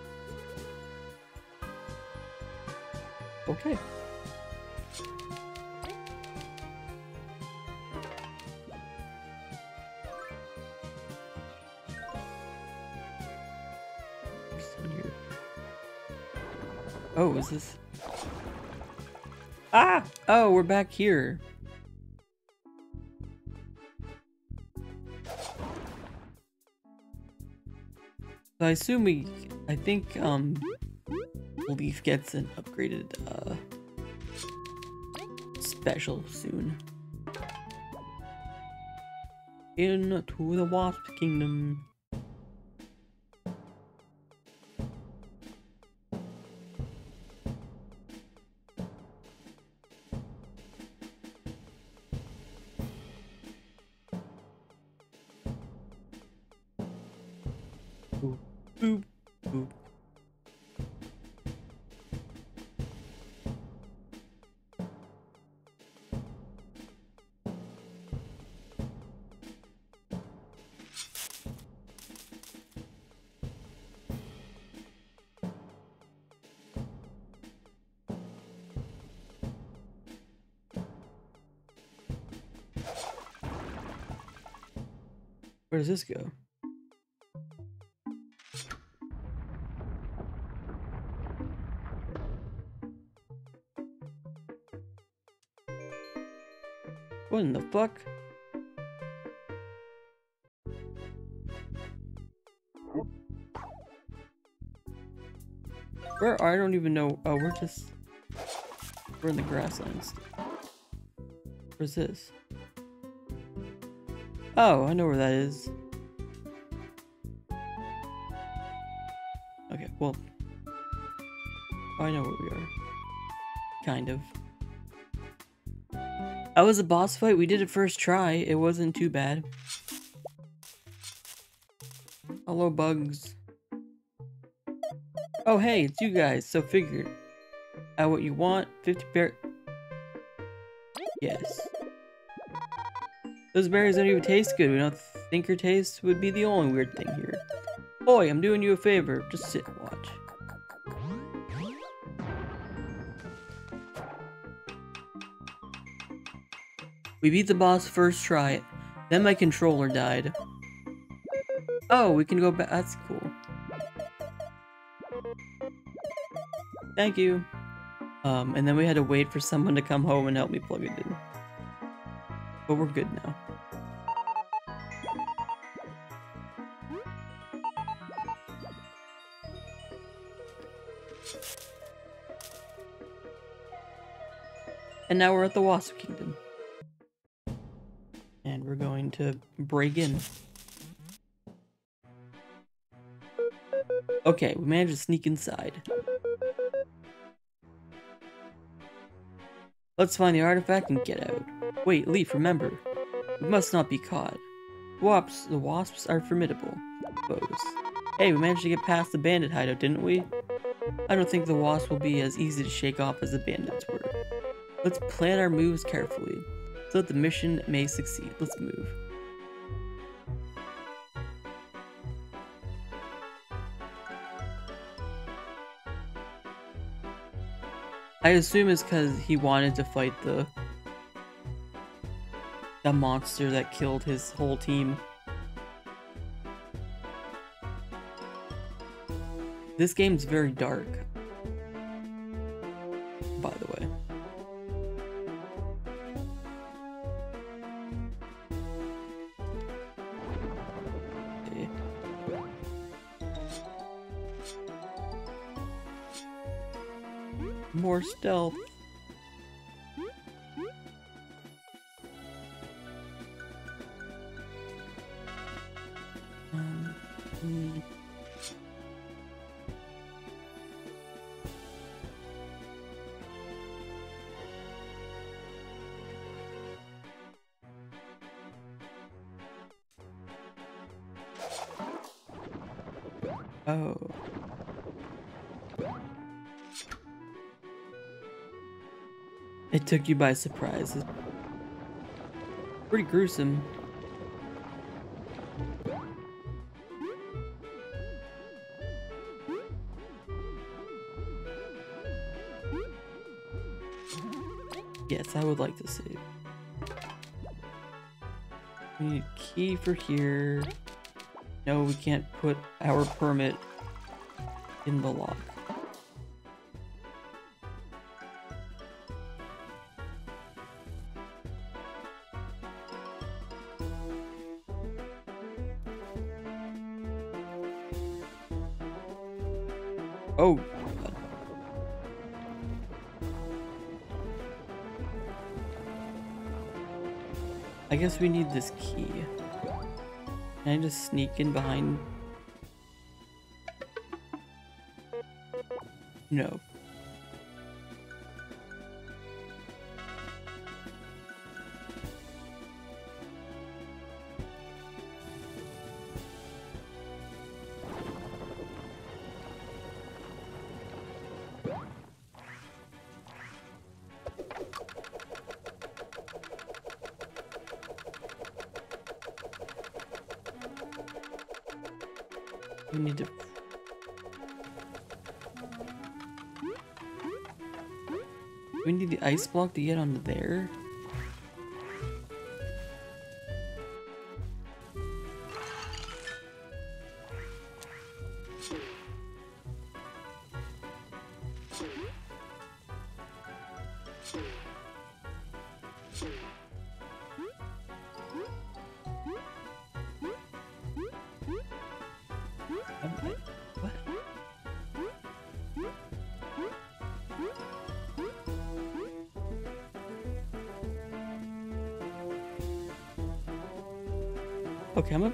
Ah! Oh, we're back here. So I assume we... I think, um... Leif gets an upgraded, uh... Special soon. Into the Wasp Kingdom. Where does this go? What in the fuck? Where I don't even know. Oh, we're just we're in the grasslands. Where's this? Oh, I know where that is. Okay, well. I know where we are. Kind of. That was a boss fight. We did it first try. It wasn't too bad. Hello, bugs. Oh, hey, it's you guys. So figured. Out what you want. 50 Those berries don't even taste good. We don't think your taste would be the only weird thing here. Boy, I'm doing you a favor. Just sit and watch. We beat the boss first try. Then my controller died. Oh, we can go back. That's cool. Thank you. Um, and then we had to wait for someone to come home and help me plug it in. But we're good now. And now we're at the Wasp Kingdom. And we're going to break in. Okay, we managed to sneak inside. Let's find the artifact and get out. Wait, Leif, remember. We must not be caught. Wasps, the wasps are formidable. Foes. Hey, we managed to get past the bandit hideout, didn't we? I don't think the wasps will be as easy to shake off as the bandits were. Let's plan our moves carefully, so that the mission may succeed. Let's move. I assume it's because he wanted to fight the the monster that killed his whole team. This game's very dark. More took you by surprise. It's pretty gruesome. Yes, I would like to save. We need a key for here. No, we can't put our permit in the lock. We need this key. Can I just sneak in behind? No. Ice block to get onto there.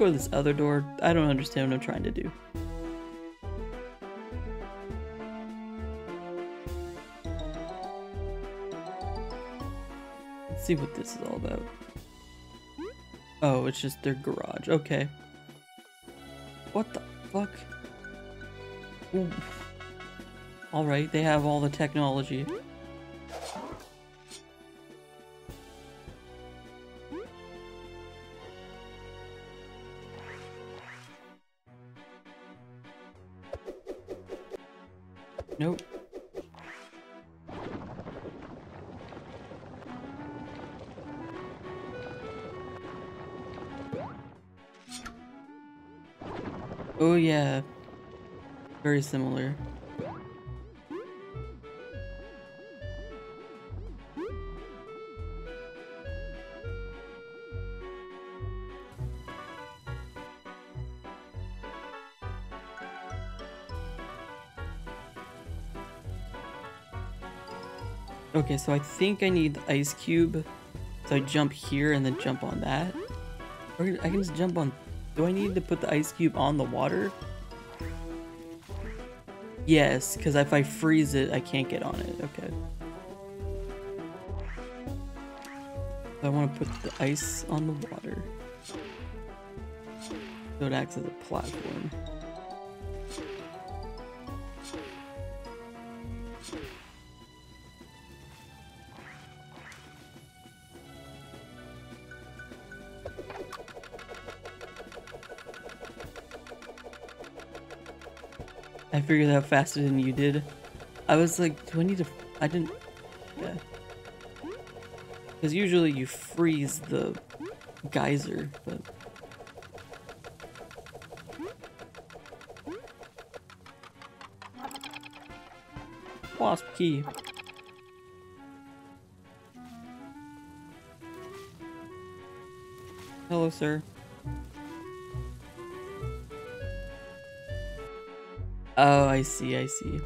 Go to this other door. I don't understand what I'm trying to do. Let's see what this is all about. Oh, it's just their garage. Okay. What the fuck? Alright, they have all the technology. Very similar. Okay, so I think I need ice cube. So I jump here and then jump on that. Or I can just jump on... Do I need to put the ice cube on the water? Yes, because if I freeze it, I can't get on it. Okay. I want to put the ice on the water. So it acts as a platform. figured that out faster than you did. I was like, do I need to... I didn't... Yeah. Because usually you freeze the geyser, but... Wasp key. Hello, sir. Oh, I see, I see.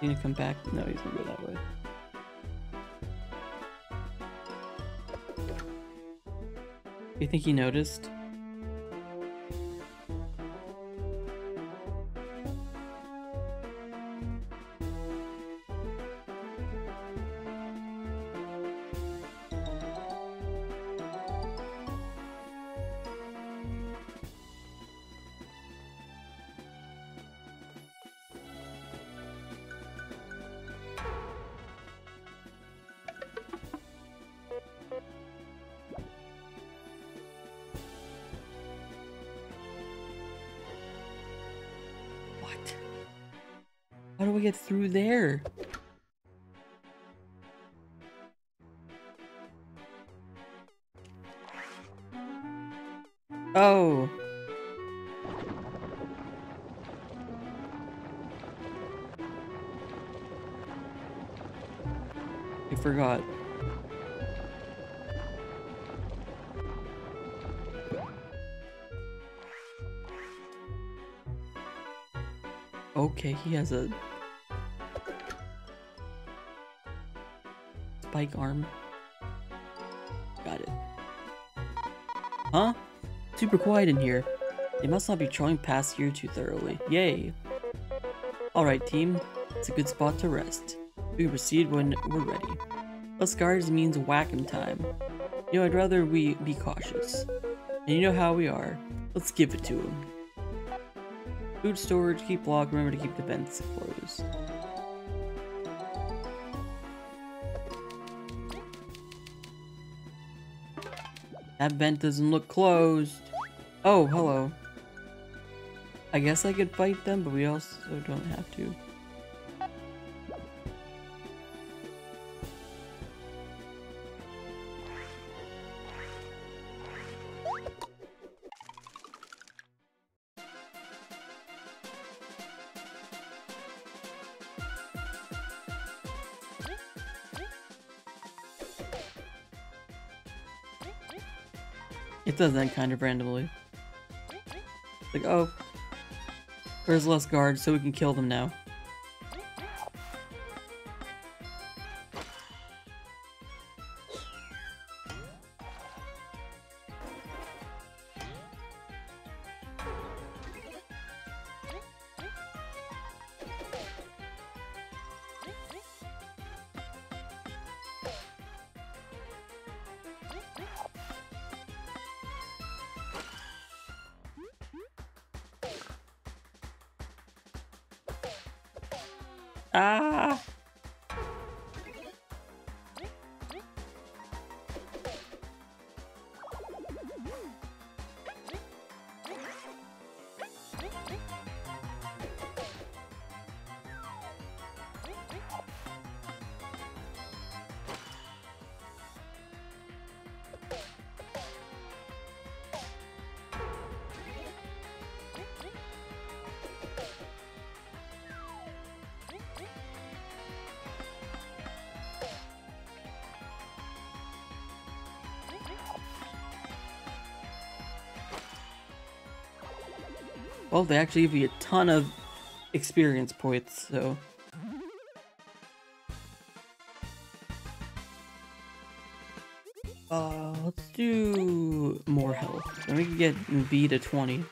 He's gonna come back? No, he's gonna go that way. You think he noticed? Okay, he has a spike arm. Got it. Huh? Super quiet in here. They must not be trolling past here too thoroughly. Yay. Alright team, it's a good spot to rest. We proceed when we're ready. Less guards means whacking time. You know, I'd rather we be cautious. And you know how we are. Let's give it to them. Food storage, keep locked, remember to keep the vents closed. That vent doesn't look closed. Oh, hello. I guess I could fight them, but we also don't have to. It does that kind of randomly. Like, oh, there's less guards, so we can kill them now. Well, they actually give you a ton of experience points, so... Uh, let's do more health. Then we can get Vi to 20.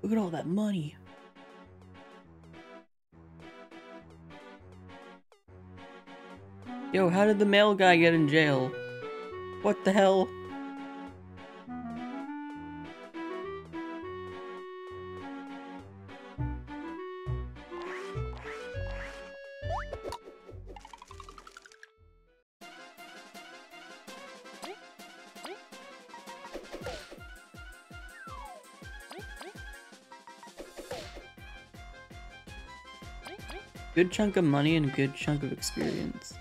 Look at all that money. Yo, how did the male guy get in jail? What the hell? Good chunk of money and good chunk of experience.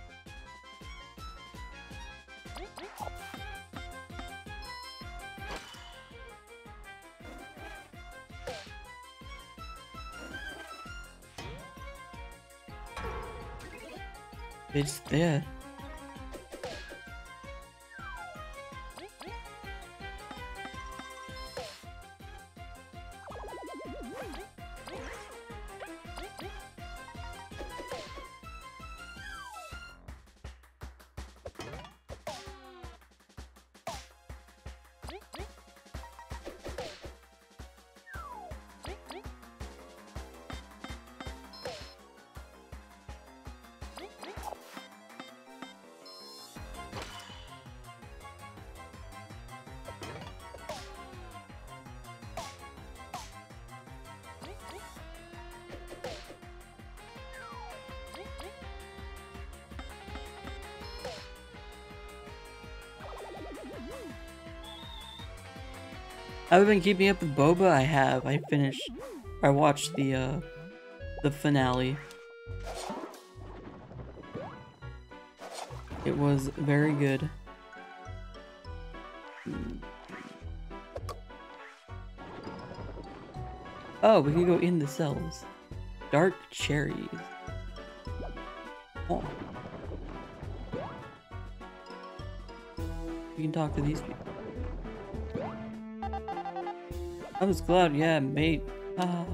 It's there. I've been keeping up with Boba. I have. I finished. I watched the uh, the finale. It was very good. Oh, we can go in the cells. Dark cherries. Oh. We can talk to these people. I was glad, yeah, mate. Ah.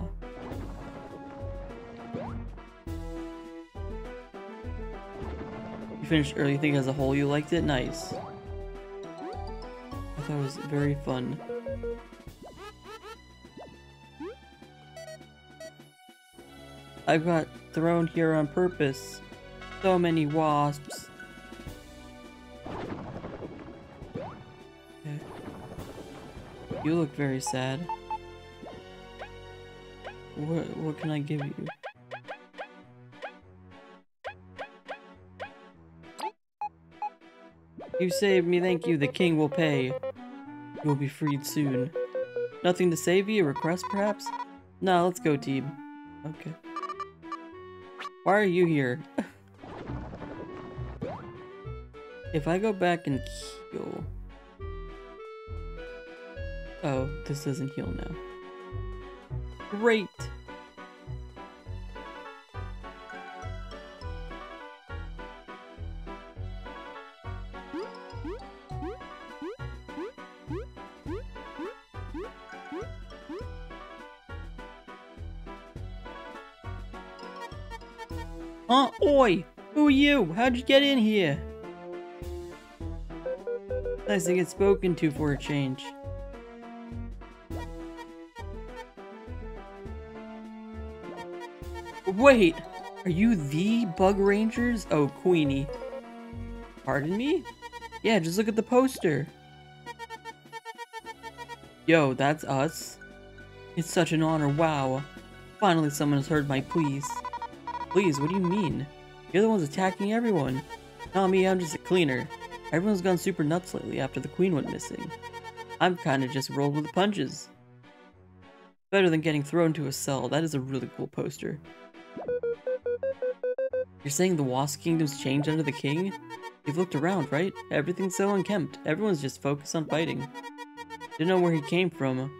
You finished early, think as a whole you liked it? Nice. I thought it was very fun. I got thrown here on purpose. So many wasps. You look very sad. What, what can I give you? You saved me, thank you. The king will pay. You will be freed soon. Nothing to save you? A request, perhaps? No, let's go, team. Okay. Why are you here? if I go back and heal... Oh, this doesn't heal now. Great! Huh? Oi! Who are you? How'd you get in here? Nice to get spoken to for a change. Wait! Are you the Bug Rangers? Oh, Queenie. Pardon me? Yeah, just look at the poster. Yo, that's us. It's such an honor, wow. Finally someone has heard my pleas. Please, what do you mean? You're the ones attacking everyone. Not me, I'm just a cleaner. Everyone's gone super nuts lately after the queen went missing. I'm kinda just rolled with the punches. Better than getting thrown to a cell, that is a really cool poster. You're saying the Wasp Kingdom's changed under the king? You've looked around, right? Everything's so unkempt. Everyone's just focused on fighting. Didn't know where he came from,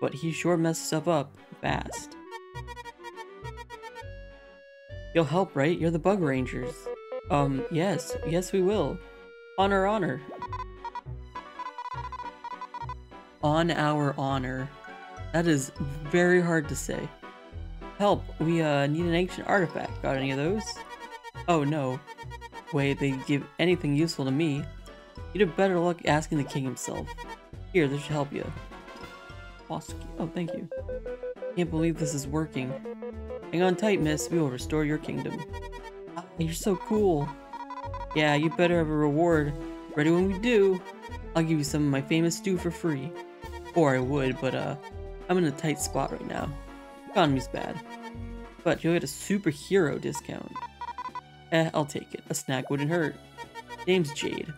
but he sure messed stuff up fast. You'll help, right? You're the Bug Rangers. Um, yes. Yes, we will. On our honor. On our honor. That is very hard to say. Help, we uh, need an ancient artifact. Got any of those? Oh no. way they give anything useful to me. You'd have better luck asking the king himself. Here, this should help you. Oh, thank you. Can't believe this is working. Hang on tight, miss. We will restore your kingdom. Ah, you're so cool. Yeah, you better have a reward. Ready when we do. I'll give you some of my famous stew for free. Or I would, but uh, I'm in a tight spot right now. Economy's bad. But you'll get a superhero discount. Eh, I'll take it. A snack wouldn't hurt. Name's Jayde.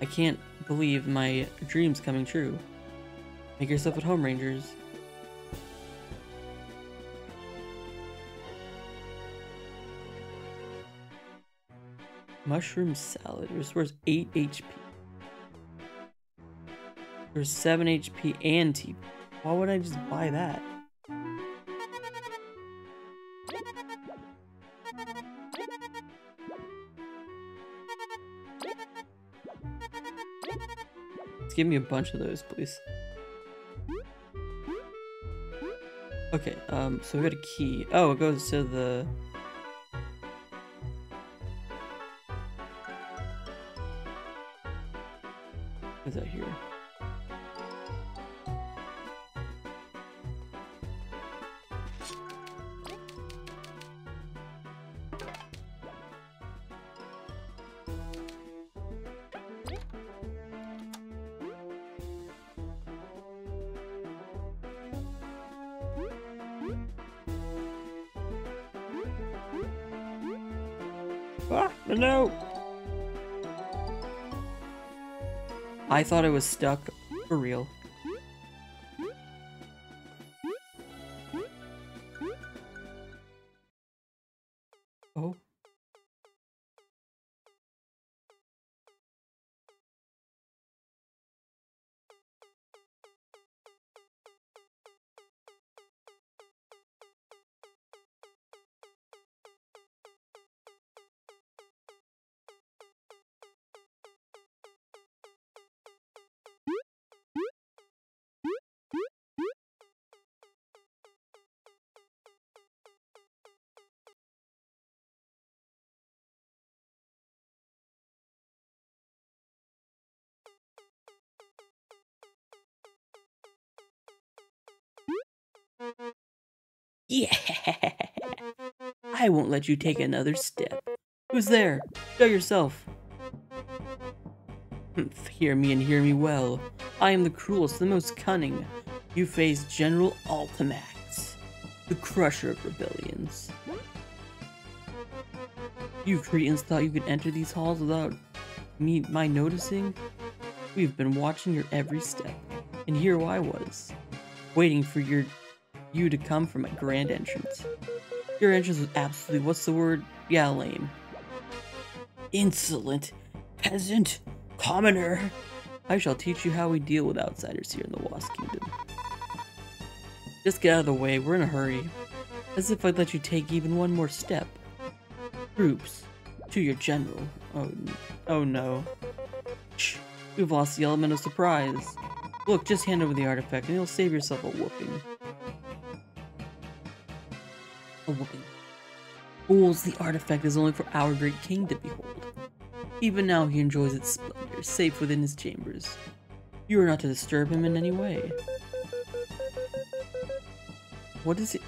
I can't believe my dream's coming true. Make yourself at home, Rangers. Mushroom salad restores 8 HP. There's 7 HP and TP. Why would I just buy that? Give me a bunch of those, please. Okay, um, so we got a key. Oh, it goes to the... I thought I was stuck. For real. Yeah! I won't let you take another step. Who's there? Show yourself. hear me and hear me well. I am the cruelest, the most cunning. You face General Ultimax, the crusher of rebellions. You Cretans thought you could enter these halls without me my noticing? We've been watching your every step, and here I was, waiting for your you to come for my grand entrance. Your entrance was absolutely, what's the word? Yeah, lame. Insolent, peasant, commoner. I shall teach you how we deal with outsiders here in the Wasp Kingdom. Just get out of the way, we're in a hurry. As if I'd let you take even one more step. Troops, to your general. Oh, oh no. Shh, we've lost the element of surprise. Look, just hand over the artifact and you'll save yourself a whooping. A. Fools, the artifact is only for our great king to behold. Even now he enjoys its splendor, safe within his chambers. You are not to disturb him in any way. What is it?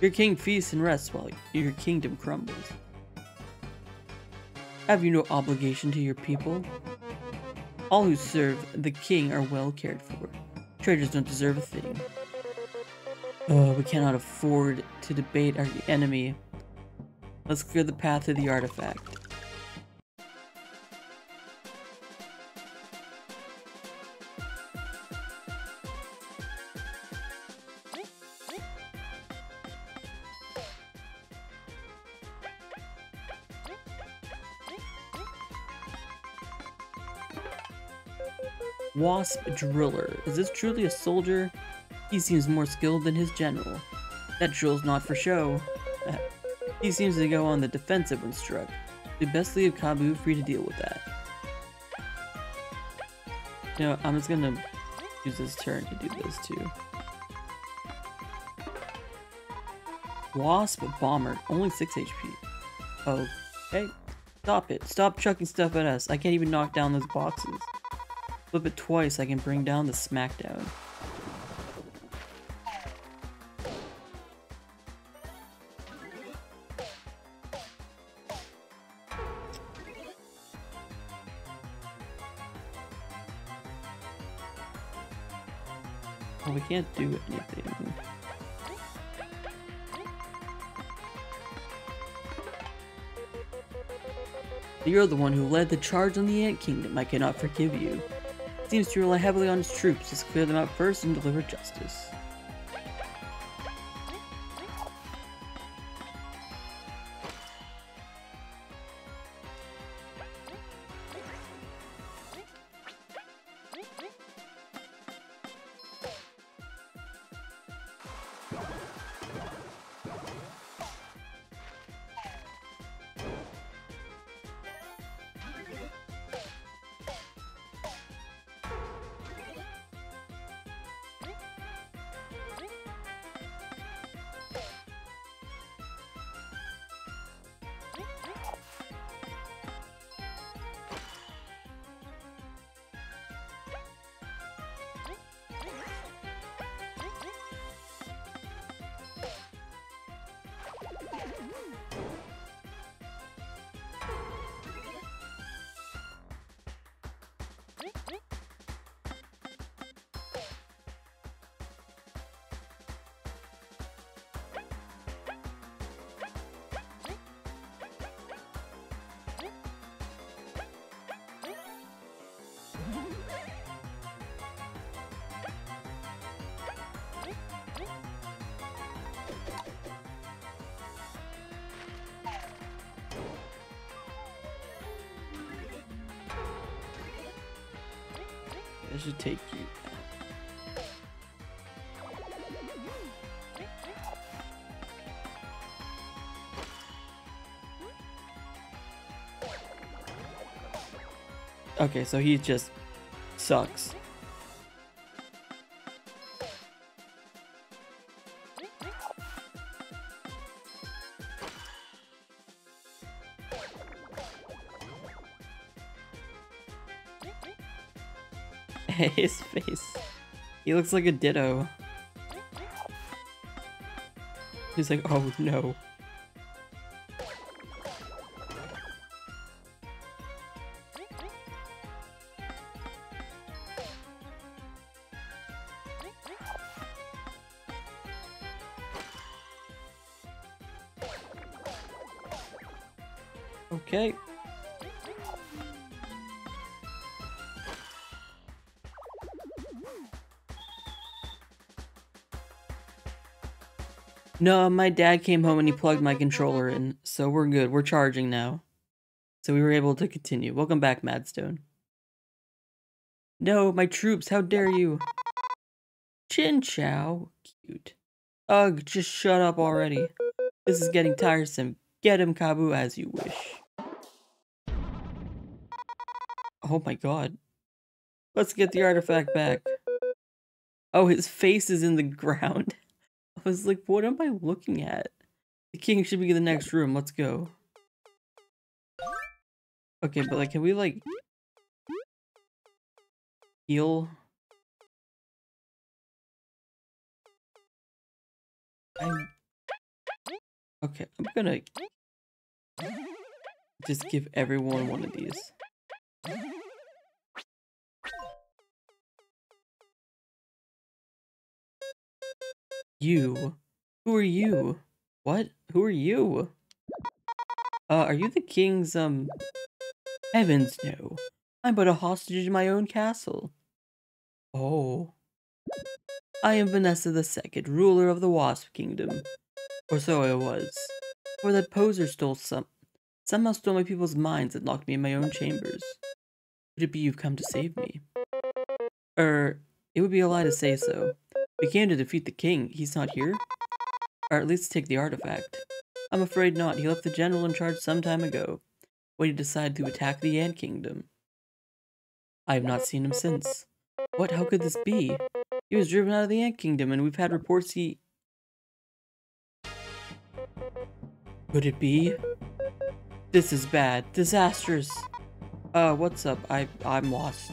Your king feasts and rests while your kingdom crumbles. Have you no obligation to your people? All who serve the king are well cared for. Traitors don't deserve a thing. We cannot afford to debate our enemy. Let's clear the path to the artifact. Wasp Driller. Is this truly a soldier? He seems more skilled than his general. That drill's not for show. He seems to go on the defensive when struck. We best leave Kabbu free to deal with that. You know, I'm just gonna use this turn to do this too. Wasp Bomber, only 6 HP. Okay. Stop it. Stop chucking stuff at us. I can't even knock down those boxes. Flip it twice, I can bring down the smackdown. Can't do anything. You're the one who led the charge on the Ant Kingdom. I cannot forgive you. Seems to rely heavily on his troops. Let's clear them out first and deliver justice. I should take you. Okay, so he just sucks. His face. He looks like a ditto. He's like, oh no. No, my dad came home and he plugged my controller in, so we're good. We're charging now. So we were able to continue. Welcome back, Madstone. No, my troops, how dare you? Chin Chow. Cute. Ugh, just shut up already. This is getting tiresome. Get him, Kabbu, as you wish. Oh my god. Let's get the artifact back. Oh, his face is in the ground. I was like, what am I looking at? The king should be in the next room. Let's go. Okay, but like, can we like heal? I'm okay. I'm gonna just give everyone one of these. You? Who are you? What? Who are you? Uh, are you the king's, um... Heavens, no. I'm but a hostage in my own castle. Oh. I am Vanessa II, ruler of the Wasp Kingdom. Or so I was. For that poser stole some... Somehow stole my people's minds and locked me in my own chambers. Could it be you've come to save me? Er, it would be a lie to say so. We came to defeat the king. He's not here? Or at least take the artifact. I'm afraid not. He left the general in charge some time ago, when he decided to attack the Ant Kingdom. I have not seen him since. What? How could this be? He was driven out of the Ant Kingdom, and we've had reports he... Could it be? This is bad. Disastrous. Uh, what's up? I, I'm lost.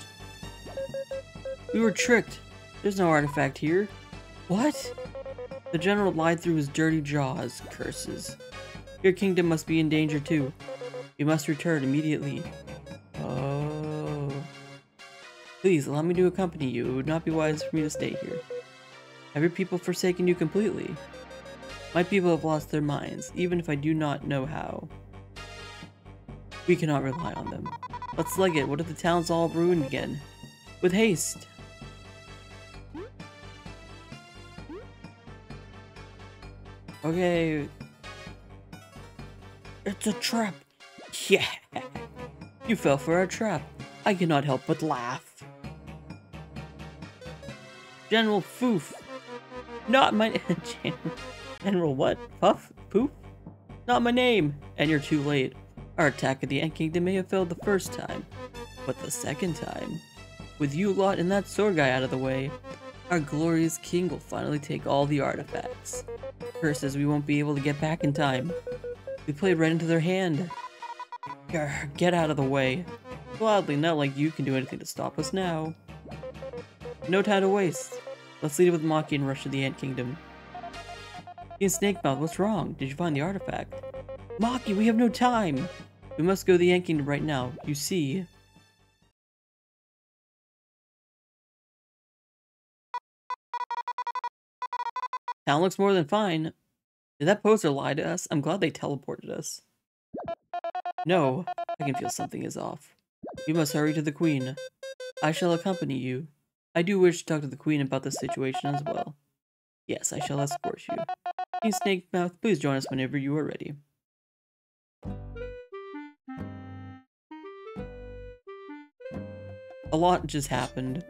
We were tricked. There's no artifact here. What? The general lied through his dirty jaws. Curses. Your kingdom must be in danger too. You must return immediately. Oh. Please, allow me to accompany you. It would not be wise for me to stay here. Have your people forsaken you completely? My people have lost their minds, even if I do not know how. We cannot rely on them. Let's leg it. What if the town's all ruined again? With haste! Okay. It's a trap. Yeah. You fell for a trap. I cannot help but laugh. General Foof. Not my General what? Puff? Poof? Not my name. And you're too late. Our attack at the Ant Kingdom may have failed the first time, but the second time, with you lot and that sword guy out of the way, our glorious king will finally take all the artifacts. Curses, we won't be able to get back in time. We played right into their hand. Grr, get out of the way. Gladly, not like you can do anything to stop us now. No time to waste. Let's lead it with Maki and rush to the Ant Kingdom. In Snakemouth, what's wrong? Did you find the artifact? Maki, we have no time! We must go to the Ant Kingdom right now. You see, Town looks more than fine. Did that poster lie to us? I'm glad they teleported us. No, I can feel something is off. We must hurry to the queen. I shall accompany you. I do wish to talk to the queen about this situation as well. Yes, I shall escort you. King Snakemouth, please join us whenever you are ready. A lot just happened.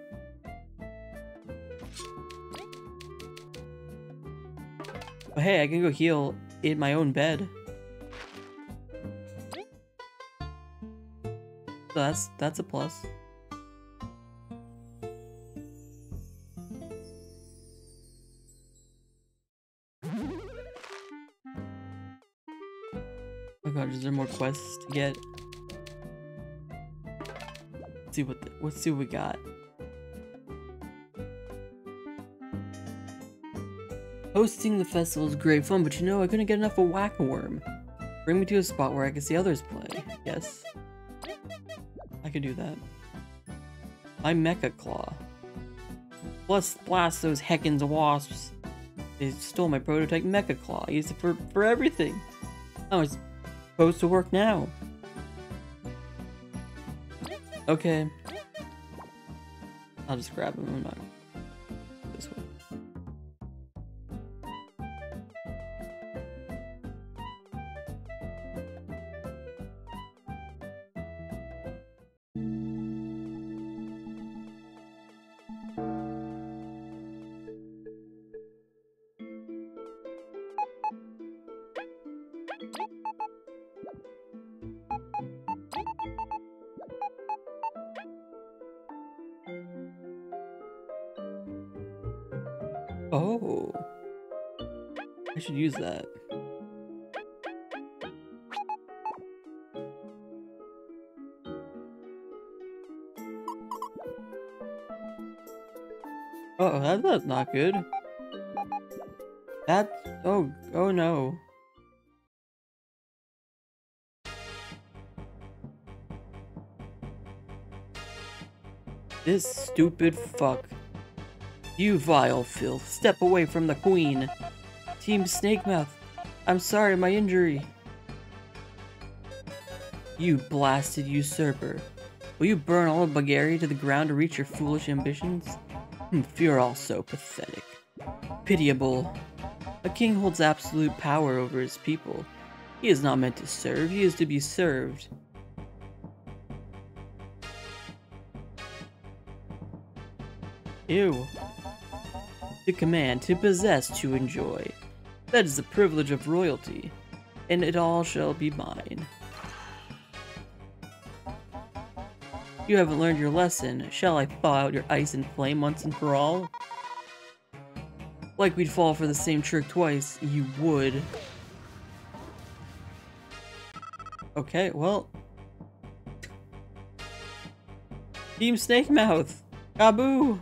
But hey, I can go heal in my own bed. So that's that's a plus. Oh god, is there more quests to get? Let's see what the, let's see what we got. Hosting the festival is great fun, but you know, I couldn't get enough of Whack-A-Worm. Bring me to a spot where I can see others play. Yes. I could do that. My Mecha Claw. Plus, blast those heckins wasps. They stole my prototype Mecha Claw. I used it for, for everything. I was supposed to work now. Okay. I'll just grab him. I'm not not good. That, oh, oh no. This stupid fuck. You vile filth, step away from the queen. Team Snakemouth, I'm sorry, my injury. You blasted usurper. Will you burn all of Bugaria to the ground to reach your foolish ambitions? Hmm, You're all so pathetic. Pitiable. A king holds absolute power over his people. He is not meant to serve, he is to be served. Ew. To command, to possess, to enjoy. That is the privilege of royalty, and it all shall be mine. You haven't learned your lesson. Shall I thaw out your ice and flame once and for all? Like we'd fall for the same trick twice, you would. Okay, well. Team Snake Mouth! Kabbu!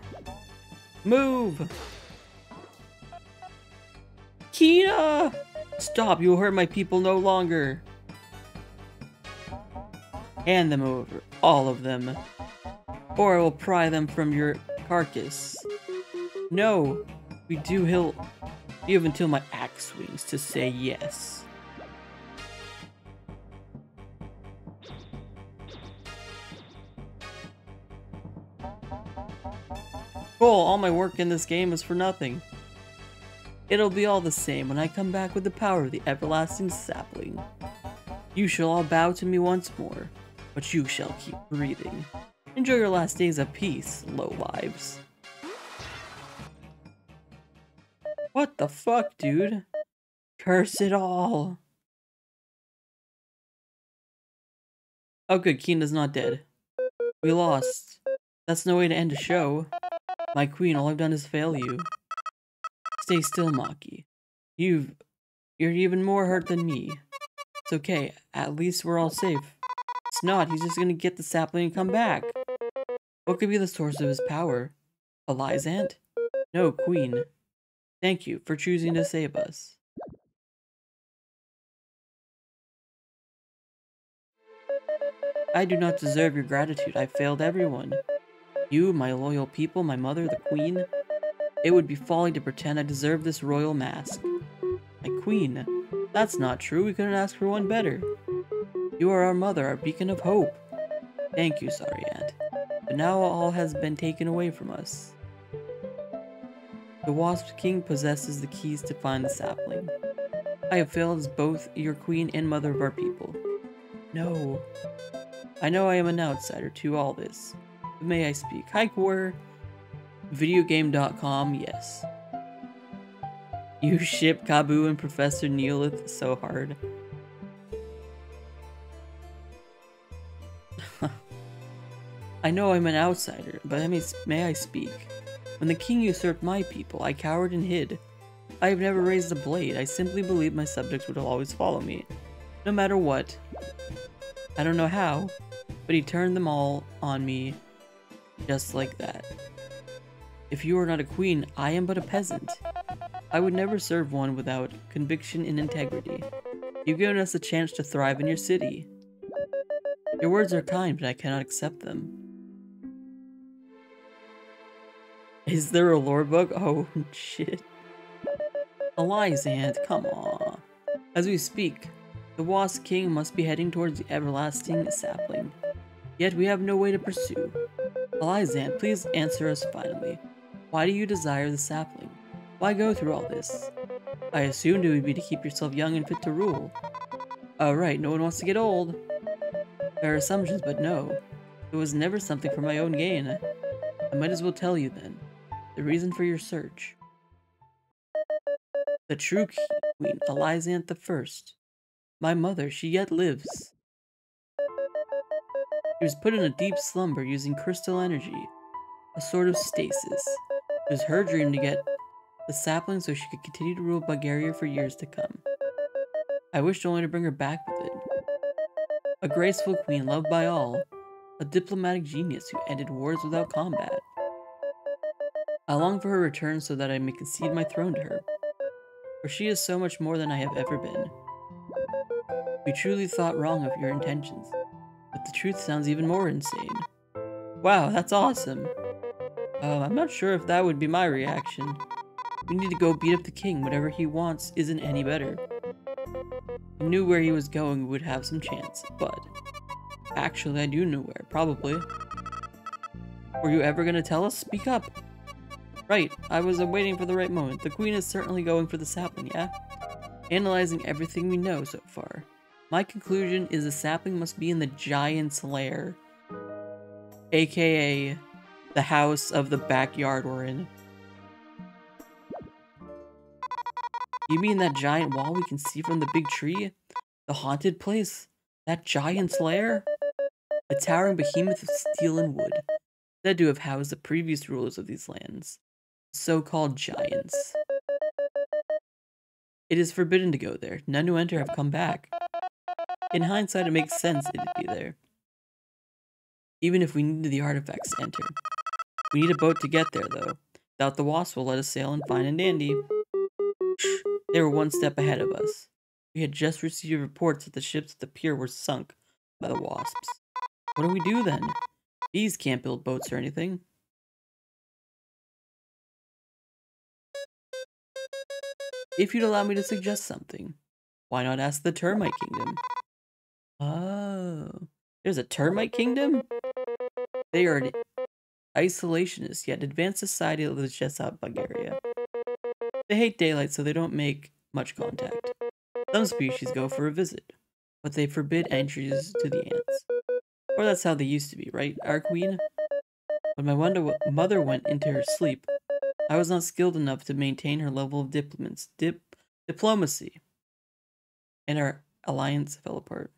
Move! Kina! Stop, you will hurt my people no longer. Hand them over, all of them. Or I will pry them from your carcass. No, we do heal. You have until my axe swings to say yes. Cool, all my work in this game is for nothing. It'll be all the same when I come back with the power of the everlasting sapling. You shall all bow to me once more, but you shall keep breathing. Enjoy your last days of peace, low lives. What the fuck, dude? Curse it all. Oh good, Kina's not dead. We lost. That's no way to end a show. My queen, all I've done is fail you. Stay still, Maki. You've... You're even more hurt than me. It's okay, at least we're all safe. Not, he's just gonna get the sapling and come back. What could be the source of his power? Elizant? No, Queen. Thank you for choosing to save us. I do not deserve your gratitude. I failed everyone. You, my loyal people, my mother, the queen. It would be folly to pretend I deserve this royal mask. My queen. That's not true. We couldn't ask for one better. You are our mother, our beacon of hope. Thank you, sorry aunt. But now all has been taken away from us. The Wasp King possesses the keys to find the sapling. I have failed as both your queen and mother of our people. No. I know I am an outsider to all this. May I speak? Hi. Videogame.com, yes. You ship Kabbu and Professor Neolith so hard. I know I'm an outsider, but may, may I speak? When the king usurped my people, I cowered and hid. I have never raised a blade, I simply believed my subjects would always follow me, no matter what. I don't know how, but he turned them all on me just like that. If you are not a queen, I am but a peasant. I would never serve one without conviction and integrity. You've given us a chance to thrive in your city. Your words are kind, but I cannot accept them. Is there a lore book? Oh, shit. Elizant, come on. As we speak, the Wasp King must be heading towards the everlasting sapling. Yet we have no way to pursue. Elizant, please answer us finally. Why do you desire the sapling? Why go through all this? I assumed it would be to keep yourself young and fit to rule. Oh right, no one wants to get old. Are assumptions, but no. It was never something for my own gain. I might as well tell you then. The reason for your search. The true queen, Elizant the First. My mother, she yet lives. She was put in a deep slumber using crystal energy, a sort of stasis. It was her dream to get the sapling so she could continue to rule Bugaria for years to come. I wished only to bring her back with it. A graceful queen loved by all, a diplomatic genius who ended wars without combat. I long for her return so that I may concede my throne to her, for she is so much more than I have ever been. We truly thought wrong of your intentions, but the truth sounds even more insane. Wow, that's awesome. Uh, I'm not sure if that would be my reaction. We need to go beat up the king. Whatever he wants isn't any better. I knew where he was going would have some chance, but... Actually, I do know where, probably. Were you ever gonna tell us? Speak up! Right, I was waiting for the right moment. The queen is certainly going for the sapling, yeah? Analyzing everything we know so far. My conclusion is the sapling must be in the giant's lair. AKA the house of the backyard we're in. You mean that giant wall we can see from the big tree? The haunted place? That giant's lair? A towering behemoth of steel and wood, said to have housed the previous rulers of these lands, so-called giants. It is forbidden to go there. None who enter have come back. In hindsight, it makes sense it'd be there. Even if we needed the artifacts to enter. We need a boat to get there, though. Doubt the wasp will let us sail in fine and dandy. They were one step ahead of us. We had just received reports that the ships at the pier were sunk by the wasps. What do we do then? Bees can't build boats or anything. If you'd allow me to suggest something, why not ask the Termite Kingdom? Oh, there's a Termite Kingdom? They are an isolationist yet advanced society lives just out Bugaria. They hate daylight, so they don't make much contact. Some species go for a visit, but they forbid entries to the ants. Or that's how they used to be, right, our queen? When my wonder mother went into her sleep, I was not skilled enough to maintain her level of dip, diplomacy, and our alliance fell apart.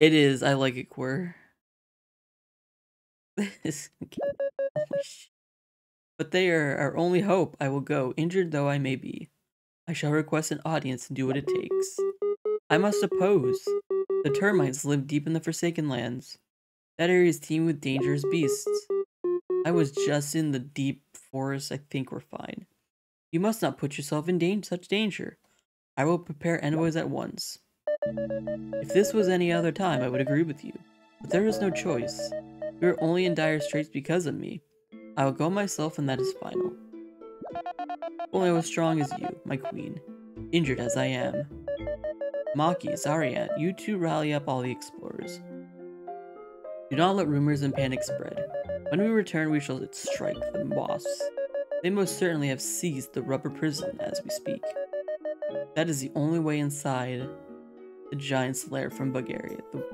It is, I like it queer. But they are our only hope. I will go, injured though I may be. I shall request an audience and do what it takes. I must oppose. The termites live deep in the Forsaken Lands. That area is teeming with dangerous beasts. I was just in the deep forest. I think we're fine. You must not put yourself in da such danger. I will prepare envoys at once. If this was any other time, I would agree with you. But there is no choice. You are only in dire straits because of me. I will go myself and that is final. Only I was strong as you, my queen, injured as I am. Maki, Zaryant, you two rally up all the. Do not let rumors and panic spread. When we return, we shall strike the wasps. They most certainly have seized the rubber prison as we speak. That is the only way inside the giant's lair from Bugaria. The...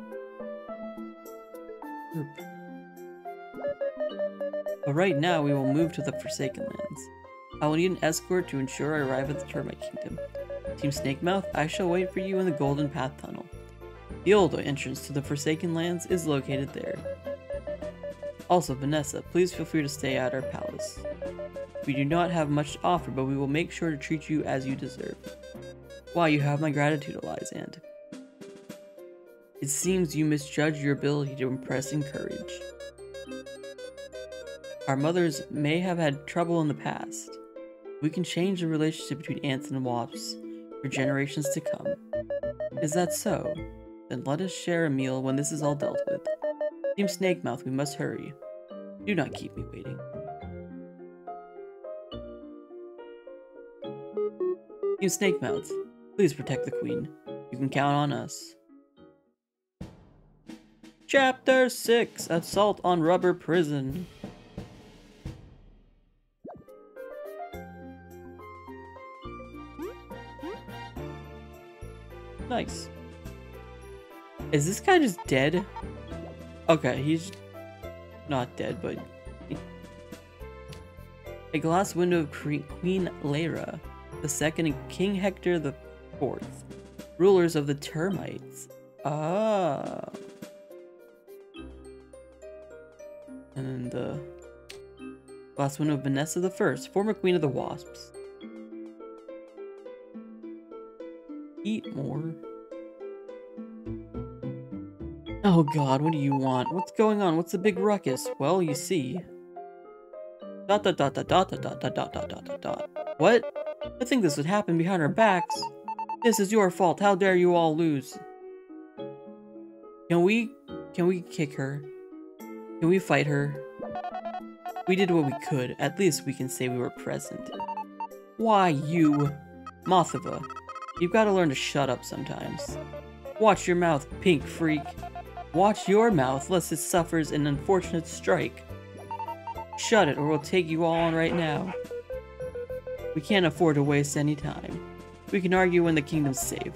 But right now, we will move to the Forsaken Lands. I will need an escort to ensure I arrive at the Termite Kingdom. Team Snakemouth, I shall wait for you in the Golden Path Tunnel. The old entrance to the Forsaken Lands is located there. Also, Vanessa, please feel free to stay at our palace. We do not have much to offer, but we will make sure to treat you as you deserve. Why, you have my gratitude, Elizant. It seems you misjudge your ability to impress and courage. Our mothers may have had trouble in the past. We can change the relationship between ants and wasps for generations to come. Is that so? Then let us share a meal when this is all dealt with. Team Snakemouth, we must hurry. Do not keep me waiting. Team Snakemouth, please protect the Queen. You can count on us. Chapter 6 Assault on Rubber Prison. Nice. Is this guy just dead? Okay, he's not dead, but... A glass window of Queen Lyra, the second and King Hector the fourth, rulers of the termites. Ah. And then the glass window of Vanessa the first, former queen of the wasps. Eat more. Oh god, what do you want? What's going on? What's the big ruckus? Well, you see. Dot dot dot dot dot dot dot dot dot dot dot. What? I think this would happen behind our backs. This is your fault. How dare you all lose? Can we... Can we kick her? Can we fight her? We did what we could. At least we can say we were present. Why, you... Mothiva. You've got to learn to shut up sometimes. Watch your mouth, pink freak. Watch your mouth, lest it suffers an unfortunate strike. Shut it, or we'll take you all on right now. We can't afford to waste any time. We can argue when the kingdom's safe.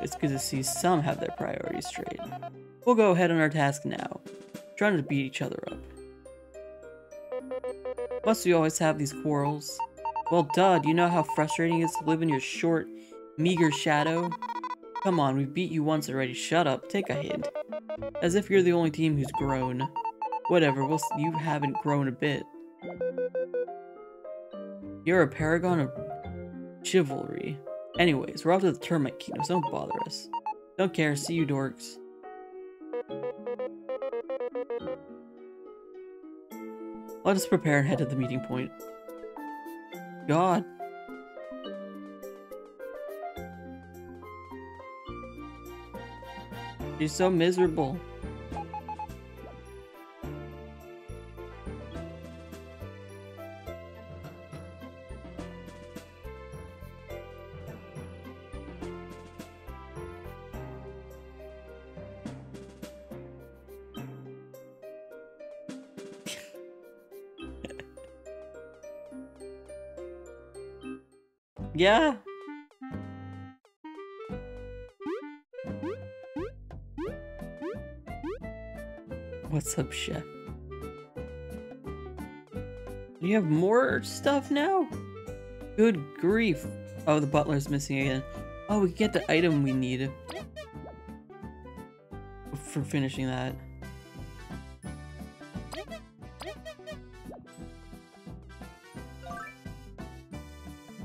It's good to see some have their priorities straight. We'll go ahead on our task now, trying to beat each other up. Must we always have these quarrels? Well, duh, do you know how frustrating it is to live in your short, meager shadow? Come on, we beat you once already. Shut up, take a hint. As if you're the only team who's grown. Whatever, we'll you haven't grown a bit. You're a paragon of chivalry. Anyways, we're off to the Termite Kingdom, don't bother us. Don't care, see you dorks. Let us prepare and head to the meeting point. God. She's so miserable. yeah. What's up, chef? You have more stuff now? Good grief. Oh, the butler's missing again. Oh, we get the item we need. For finishing that.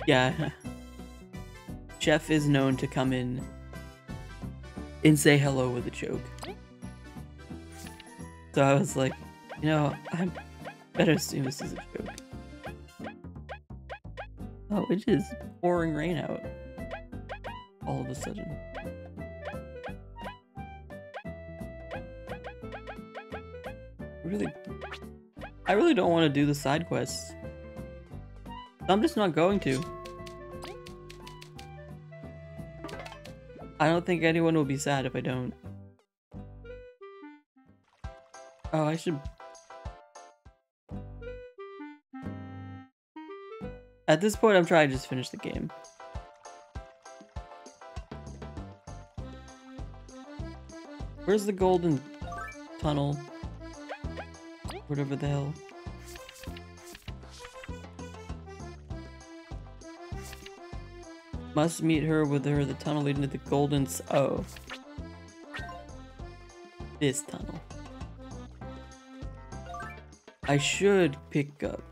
Yeah. Chef is known to come in and say hello with a joke. So I was like, you know, I better assume this is a joke. Oh, it is pouring rain out. All of a sudden. Really, I really don't want to do the side quests. I'm just not going to. I don't think anyone will be sad if I don't. Oh, I should... At this point, I'm trying to just finish the game. Where's the golden tunnel? Whatever the hell. Must meet her with her the tunnel leading to the golden... Oh. This tunnel. I should pick up.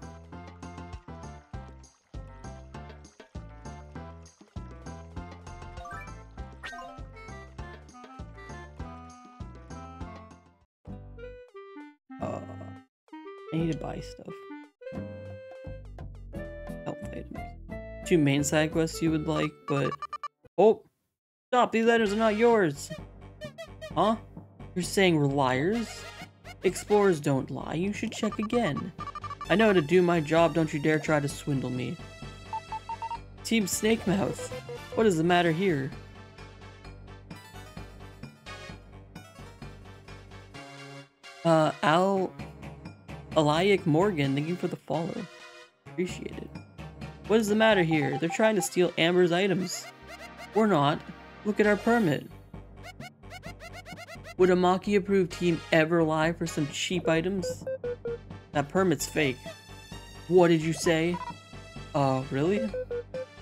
Uh, I need to buy stuff. Health items. Two main side quests you would like, but... Oh! Stop! These items are not yours! Huh? You're saying we're liars? Explorers don't lie, you should check again. I know how to do my job, don't you dare try to swindle me. Team Snakemouth, what is the matter here? Uh, Al... Alayak Morgan, thank you for the follow. Appreciate it. What is the matter here? They're trying to steal Amber's items. We're not. Look at our permit. Would a Maki approved team ever lie for some cheap items? That permit's fake. What did you say? Uh, really?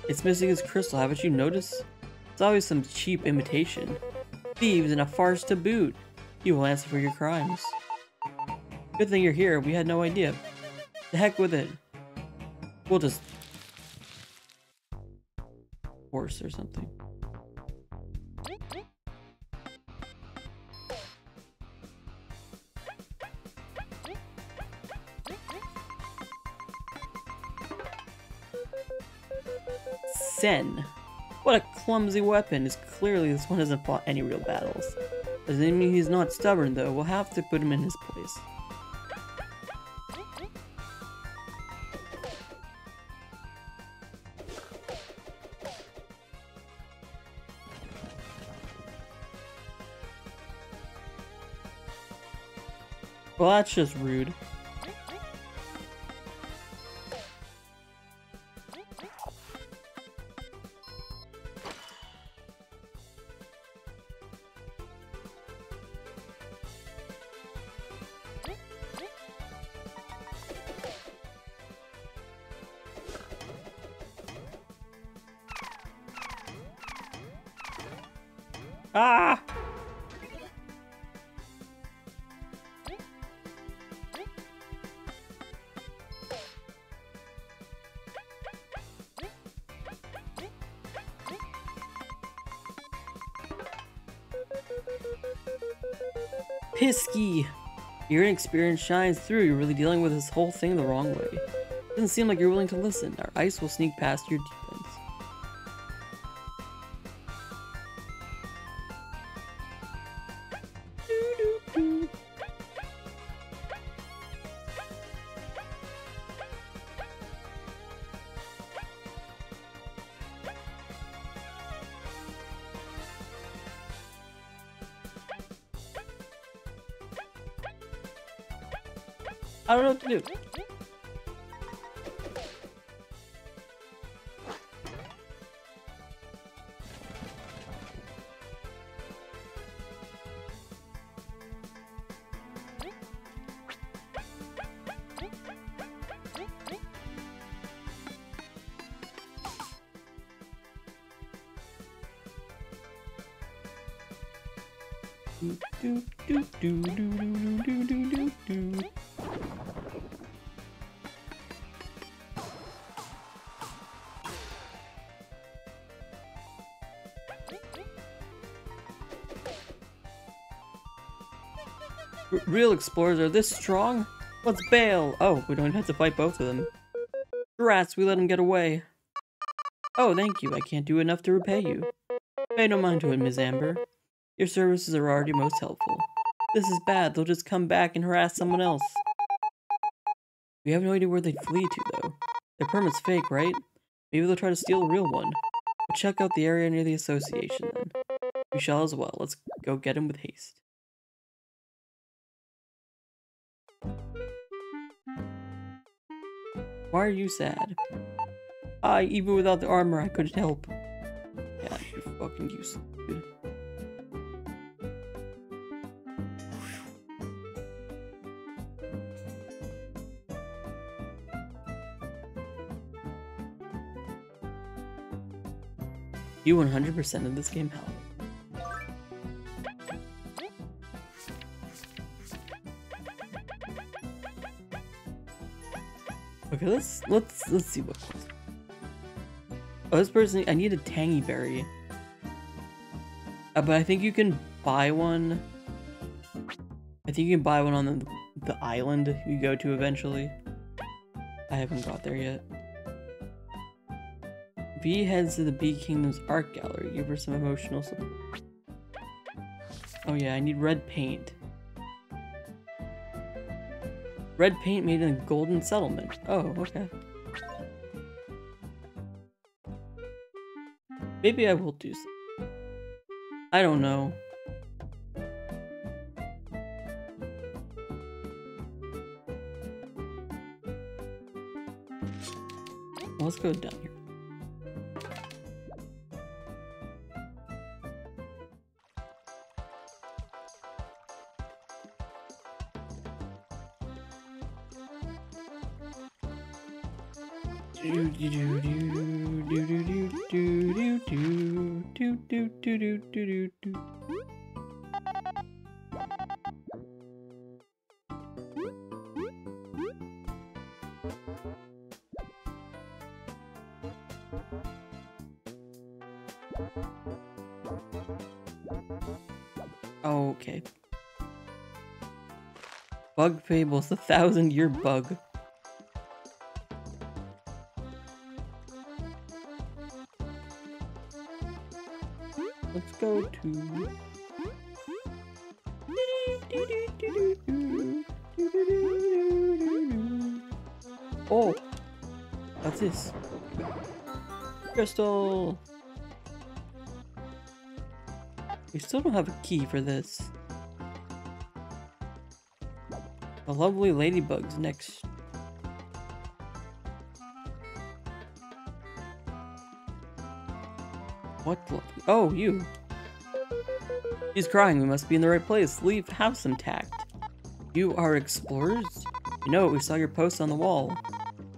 It's missing its crystal, haven't you noticed? It's always some cheap imitation. Thieves and a farce to boot. You will answer for your crimes. Good thing you're here, we had no idea. The heck with it. We'll just... Horse or something. Sen. What a clumsy weapon. It's clearly this one hasn't fought any real battles. Doesn't mean he's not stubborn though. We'll have to put him in his place. Well, that's just rude. Pisky! Your inexperience shines through. You're really dealing with this whole thing the wrong way. Doesn't seem like you're willing to listen. Our ice will sneak past your Do, Real explorers are this strong? Let's bail! Oh, we don't have to fight both of them. Rats, we let him get away. Oh, thank you. I can't do enough to repay you. Pay no mind to it, Ms. Amber. Your services are already most helpful. This is bad. They'll just come back and harass someone else. We have no idea where they'd flee to, though. Their permit's fake, right? Maybe they'll try to steal a real one. We'll check out the area near the association, then. We shall as well. Let's go get him with haste. Why are you sad? I, even without the armor, I couldn't help. Yeah, you're fucking useless. You 100% of this game? Hell. Okay, let's let's let's see what. Oh, this person. I need a tangy berry. Uh, but I think you can buy one. I think you can buy one on the the island you go to eventually. I haven't got there yet. Vi heads to the Bee Kingdom's art gallery. Give her some emotional support. Oh yeah, I need red paint. Red paint made in a golden settlement. Oh, okay. Maybe I will do so. I don't know. Let's go down here. Fables, the thousand year bug. Let's go to... Oh! What's this? Crystal! We still don't have a key for this. Lovely ladybug's next. What? Oh, you. He's crying. We must be in the right place. Leave house intact. You are explorers? You know, we saw your post on the wall.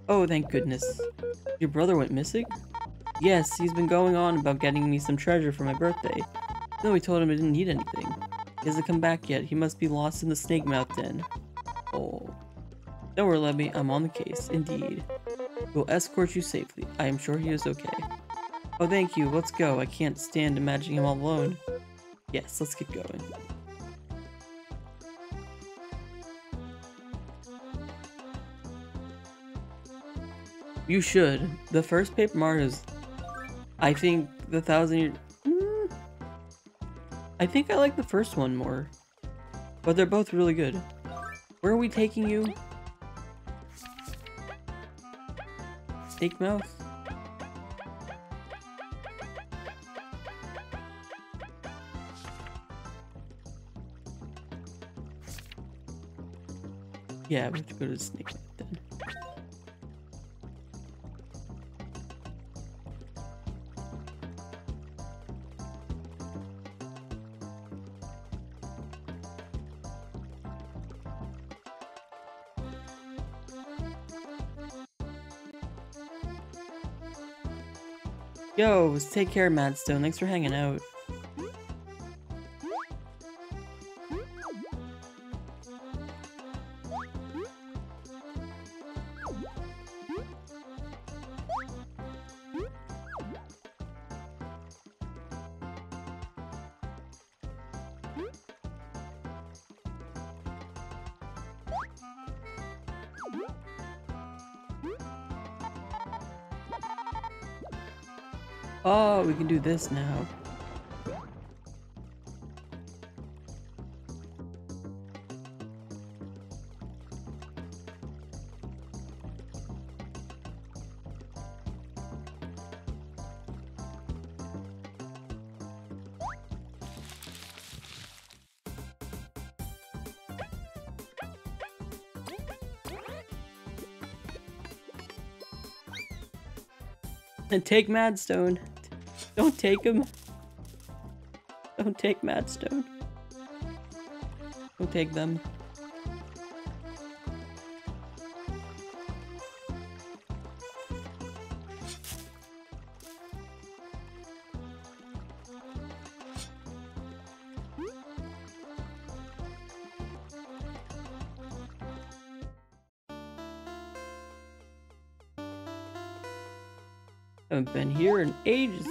Oh, thank goodness. Your brother went missing? Yes, he's been going on about getting me some treasure for my birthday. Then we told him he didn't need anything. He hasn't come back yet. He must be lost in the Snakemouth den. Oh. Don't worry, Lemmy. I'm on the case. Indeed. We'll escort you safely. I am sure he is okay. Oh, thank you. Let's go. I can't stand imagining him all alone. Yes, let's get going. You should. The first Paper Mario is, I think, the thousand year. Mm, I think I like the first one more, but they're both really good. Where are we taking you? Snakemouth? Yeah, we have to go to the snake then. Yo, take care, Madstone. Thanks for hanging out. This now. And take Madstone. Don't take him. Don't take Madstone. Don't take them. Haven't been here in ages.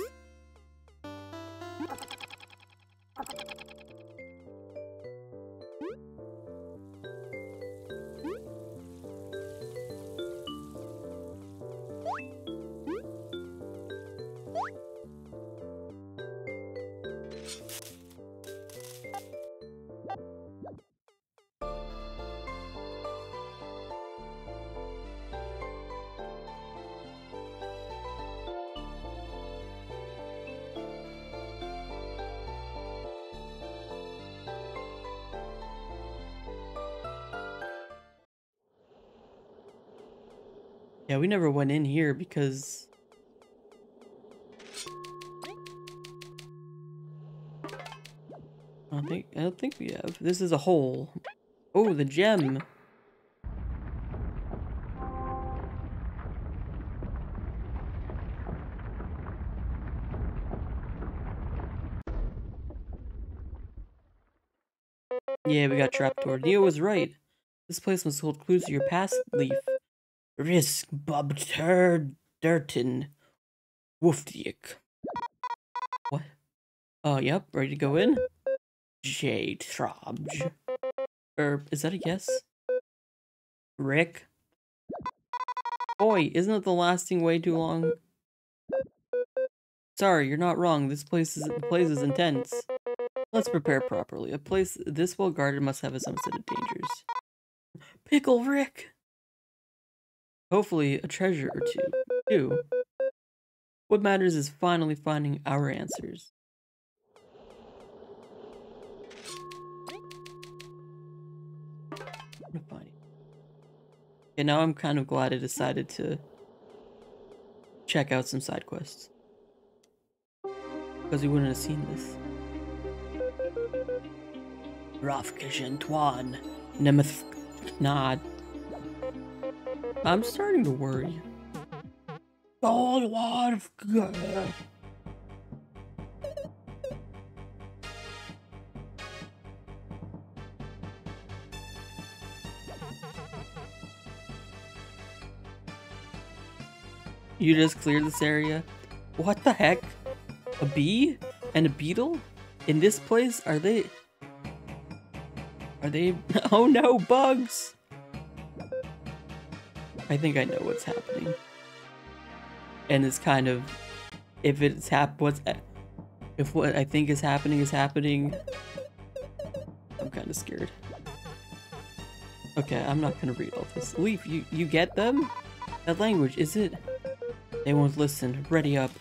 Yeah, we never went in here because... I think I don't think we have. This is a hole. Oh, the gem. Yeah, we got trapdoor. Neo was right. This place must hold clues to your past, Leif. Risk Bob Durton. Woofdiek. What? Oh, yep, ready to go in? J Trobj. Or, er, is that a yes? Rick? Boy, isn't it the lasting way too long? Sorry, you're not wrong. This place is place is intense. Let's prepare properly. A place this well guarded must have its own set of dangers. Pickle Rick! Hopefully a treasure or two, too. What matters is finally finding our answers. Yeah, now I'm kind of glad I decided to check out some side quests. Because we wouldn't have seen this. Rafkish Tuan, Nemeth Nod. I'm starting to worry. Oh, lot of good. You just cleared this area? What the heck? A bee? And a beetle? In this place? Are they... Are they... Oh no, bugs! I think I know what's happening. And it's kind of, if it's hap, what's, if what I think is happening is happening, I'm kind of scared. Okay, I'm not gonna read all this. Leif, you, you get them? That language, is it? They won't listen. Ready up.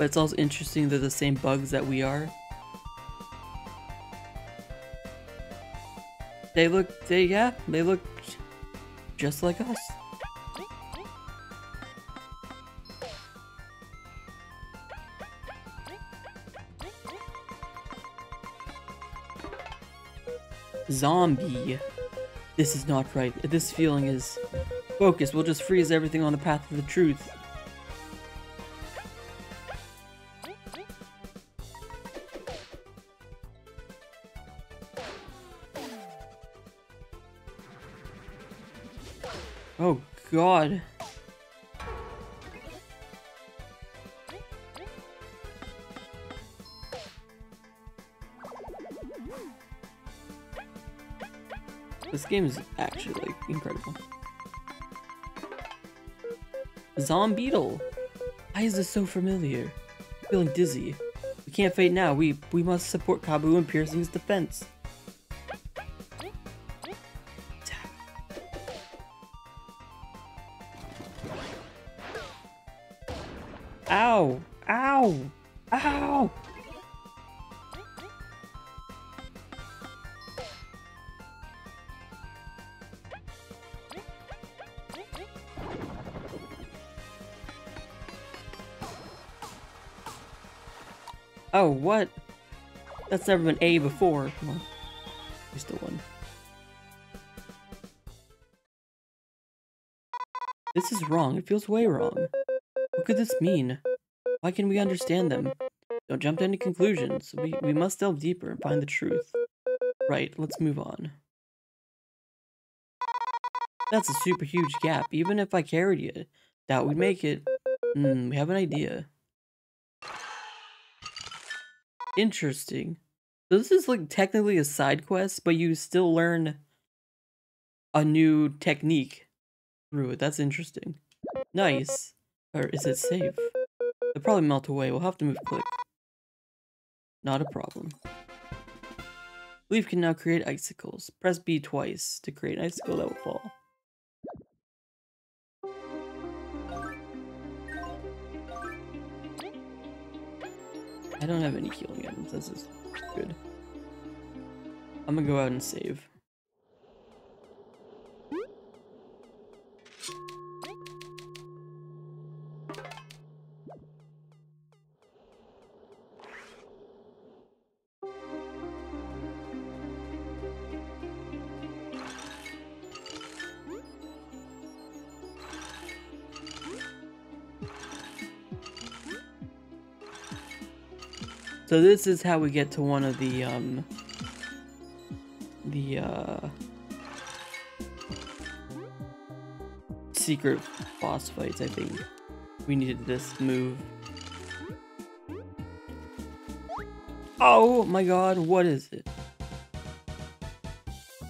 But it's also interesting they're the same bugs that we are. They look, they, yeah, they look just like us. Zombie. This is not right. This feeling is... Focus, we'll just freeze everything on the path of the truth. God. This game is actually like incredible. Zombeetle! Why is this so familiar? feeling dizzy. We can't fight now. We we must support Kabbu in Piercing's defense. What? That's never been A before. Come on. Here's the one. This is wrong. It feels way wrong. What could this mean? Why can we understand them? Don't jump to any conclusions. We, we must delve deeper and find the truth. Right, let's move on. That's a super huge gap. Even if I carried you, doubt we'd make it. Hmm, we have an idea. Interesting. So this is like technically a side quest, but you still learn a new technique through it. That's interesting. Nice. Or is it safe? They'll probably melt away. We'll have to move quick. Not a problem. Leif can now create icicles. Press B twice to create an icicle that will fall. Don't have any healing items. This is good. I'm gonna go out and save. So this is how we get to one of the, um, the, uh, secret boss fights, I think. We needed this move. Oh my god, what is it?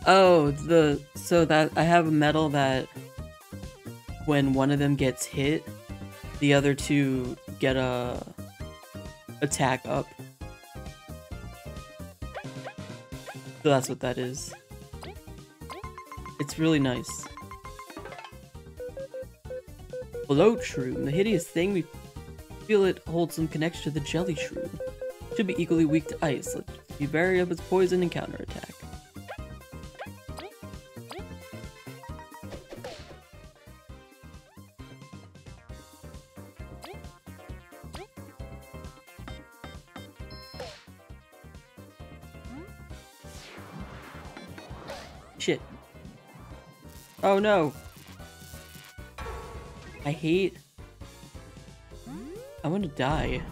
Oh, the, so that, I have a medal that when one of them gets hit, the other two get a attack up. So that's what that is. It's really nice. Bloat Shroom, the hideous thing, we feel it holds some connection to the Jelly Shroom. Should be equally weak to ice, let's be wary of its poison and counterattack. Oh no. I hate... I'm gonna die.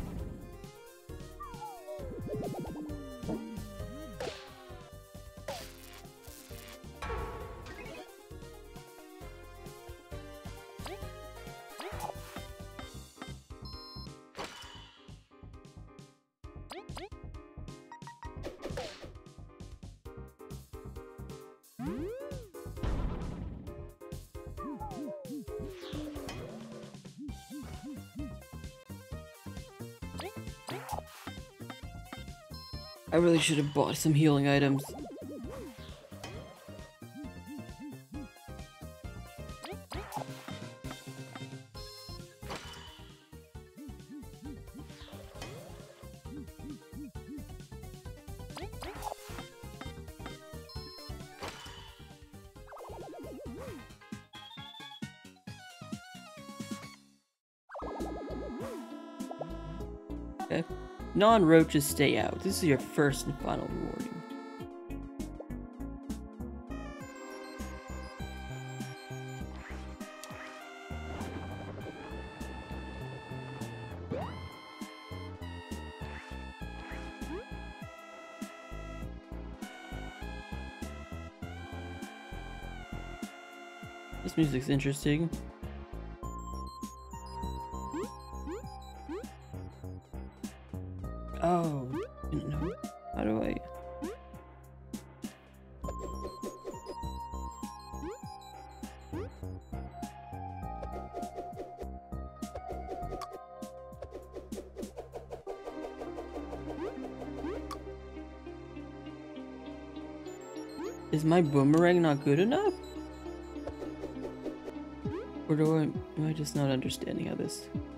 Should have bought some healing items. Non-roaches stay out. This is your first and final warning. This music's interesting. My boomerang not good enough? Or do I, am I just not understanding how this... This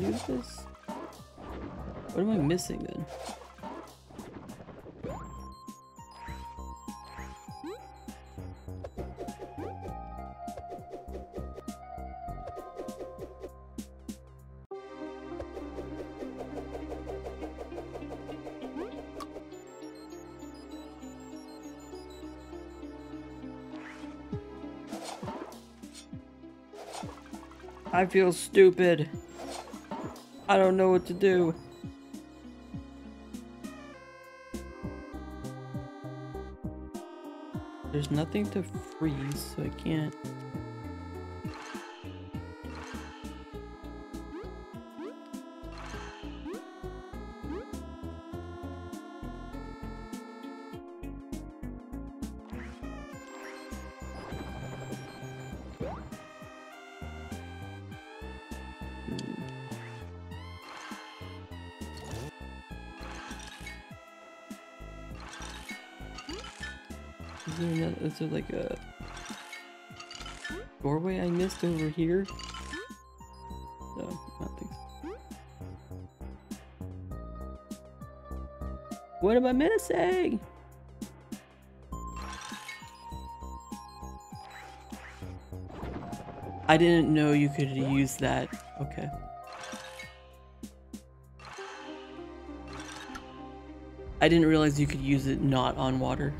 can this? What am I missing then? I feel stupid. I don't know what to do. There's nothing to freeze, so I can't... like a doorway I missed over here? No, I don't think so. What am I missing? I didn't know you could use that. Okay. I didn't realize you could use it not on water.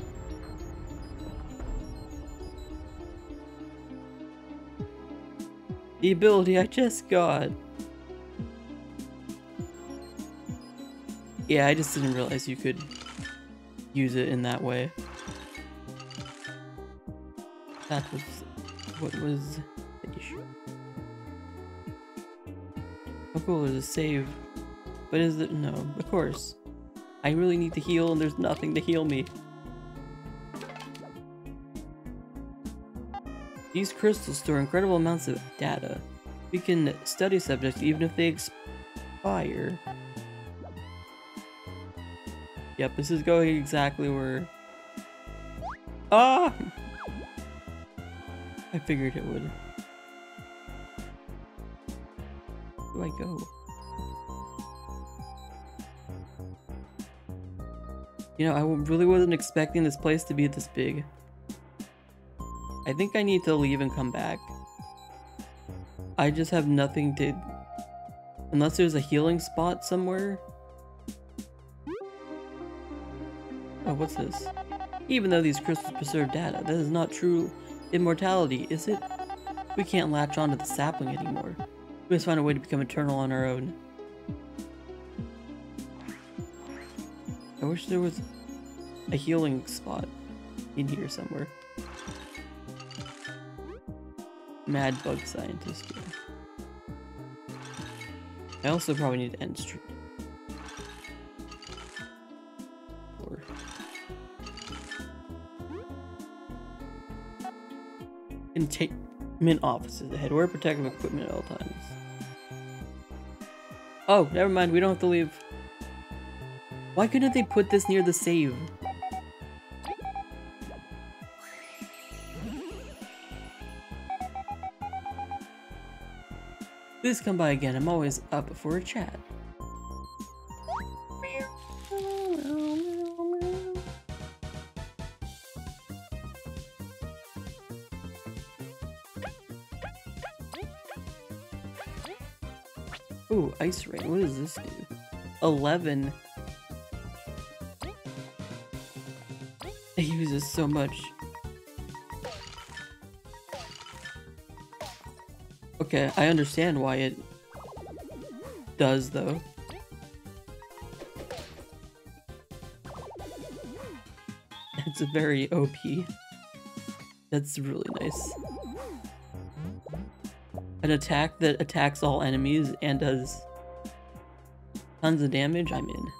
The ability I just got. Yeah, I just didn't realize you could use it in that way. That was what was the issue. Oh cool, there's a save. But is it? No, of course. I really need to heal and there's nothing to heal me. These crystals store incredible amounts of data. We can study subjects even if they expire. Yep, this is going exactly where... Ah! I figured it would. Where do I go? You know, I really wasn't expecting this place to be this big. I think I need to leave and come back. I just have nothing to... Unless there's a healing spot somewhere. Oh, what's this? Even though these crystals preserve data, that is not true immortality, is it? We can't latch onto the sapling anymore. We must find a way to become eternal on our own. I wish there was a healing spot in here somewhere. Mad bug scientist. I also probably need end stream. Or... Containment offices ahead. Wear protective equipment at all times. Oh, never mind. We don't have to leave. Why couldn't they put this near the save? Please come by again. I'm always up for a chat. Ooh, ice rain. What does this do? 11. It uses so much. Okay, I understand why it does though. It's a very OP. That's really nice. An attack that attacks all enemies and does tons of damage, I'm in.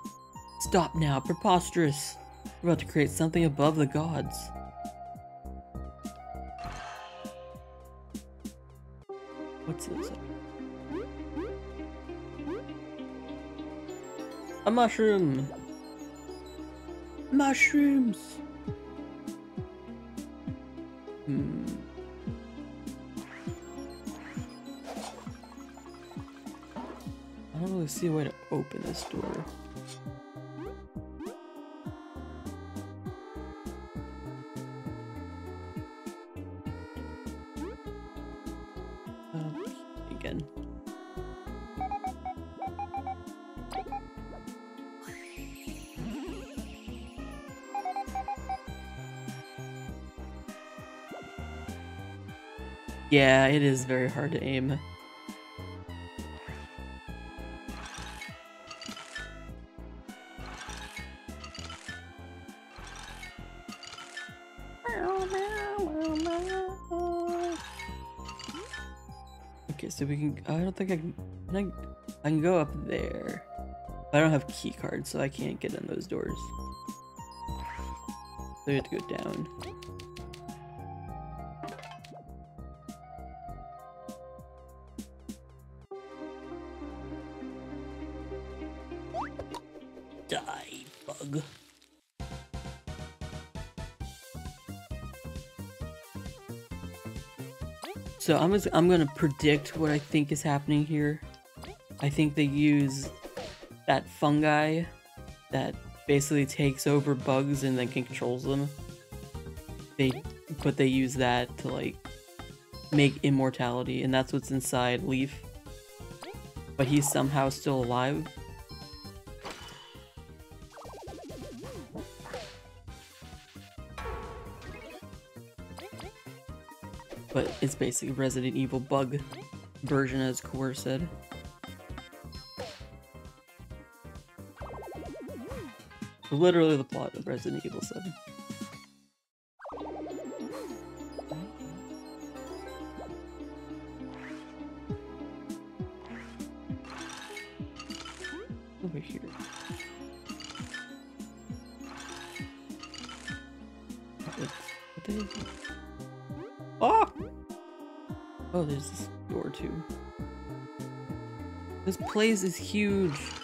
Stop now, preposterous. We're about to create something above the gods. mushroom! Mushrooms! Hmm. I don't really see a way to open this door. Uh, again. Yeah, it is very hard to aim. Okay, so we can. I don't think I can. I? I can go up there. I don't have key cards, so I can't get in those doors. So we have to go down. So I'm just, I'm gonna predict what I think is happening here. I think they use that fungi that basically takes over bugs and then controls them. They but they use that to like make immortality and that's what's inside Leif. But he's somehow still alive. It's basically Resident Evil bug version as Core said. Literally the plot of Resident Evil 7. Place is huge.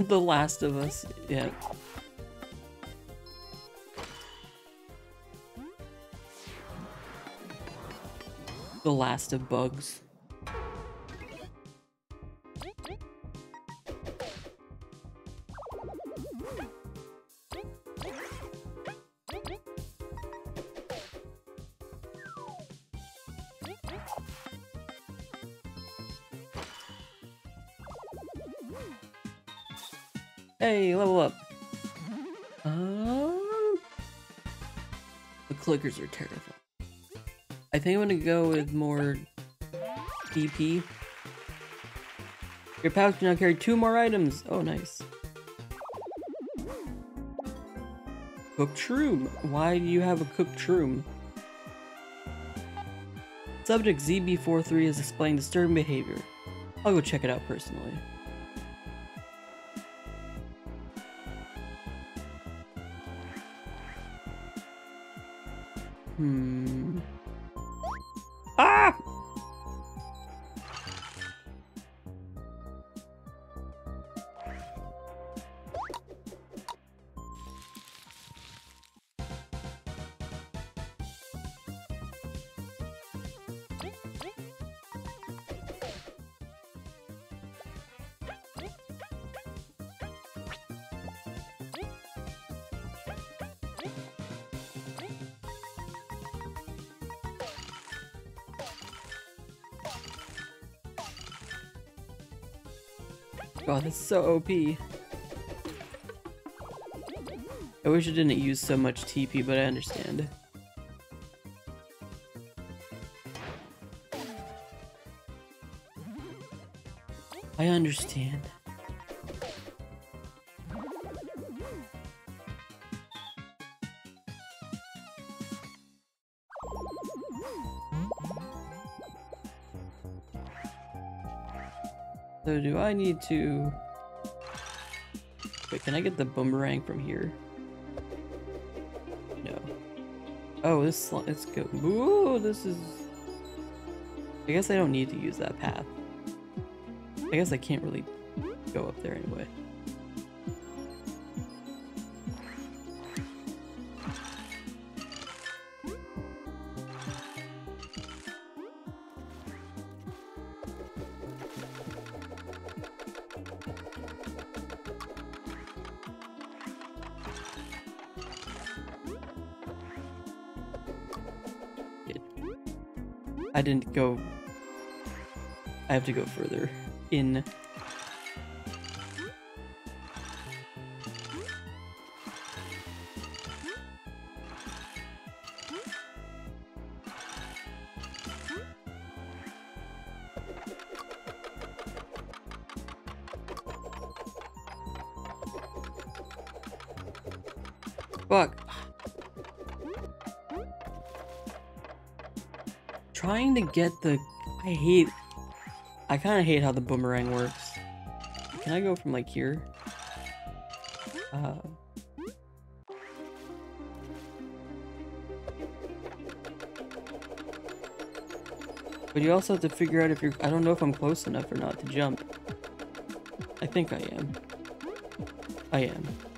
the Last of Us, yeah. The last of bugs. Clickers are terrifying. I think I'm gonna go with more DP. Your pouch can now carry two more items. Oh, nice. Cooked shroom. Why do you have a cooked shroom? Subject ZB43 is displaying disturbing behavior. I'll go check it out personally. Oh, that's so OP. I wish I didn't use so much TP, but I understand. I understand. So do I need to... Wait, can I get the boomerang from here? No. Oh, this let's go. Ooh, this is. I guess I don't need to use that path. I guess I can't really go up there anyway. Didn't go... I have to go further in. Get the... I hate... I kind of hate how the boomerang works. Can I go from like here? Uh... But you also have to figure out if you're- I don't know if I'm close enough or not to jump. I think I am. I am.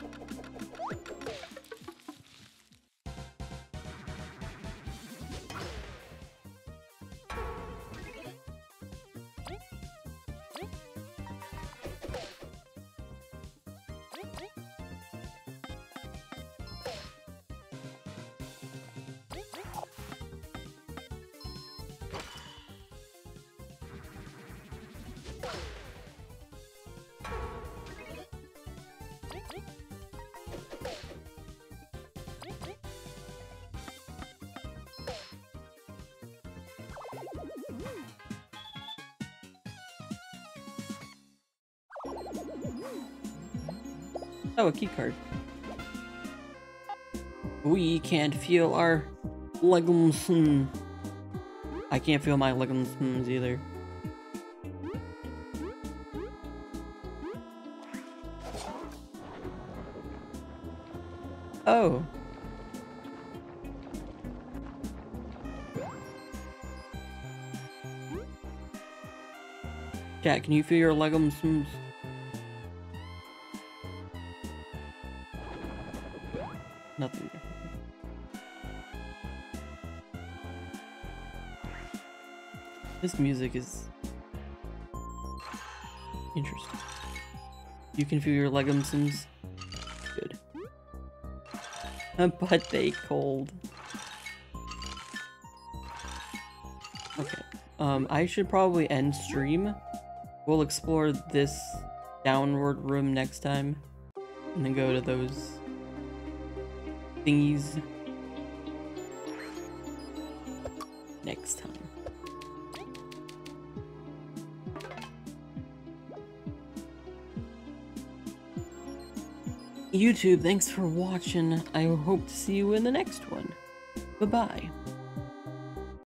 Oh, a key card. We can't feel our legumes. Hmm. I can't feel my legumes hmm, either. Oh. Cat, can you feel your legumes? Music is interesting. You can feel your legumes. Good. But they cold. Okay. Um, I should probably end stream. We'll explore this downward room next time. And then go to those thingies YouTube, thanks for watching. I hope to see you in the next one. Bye-bye.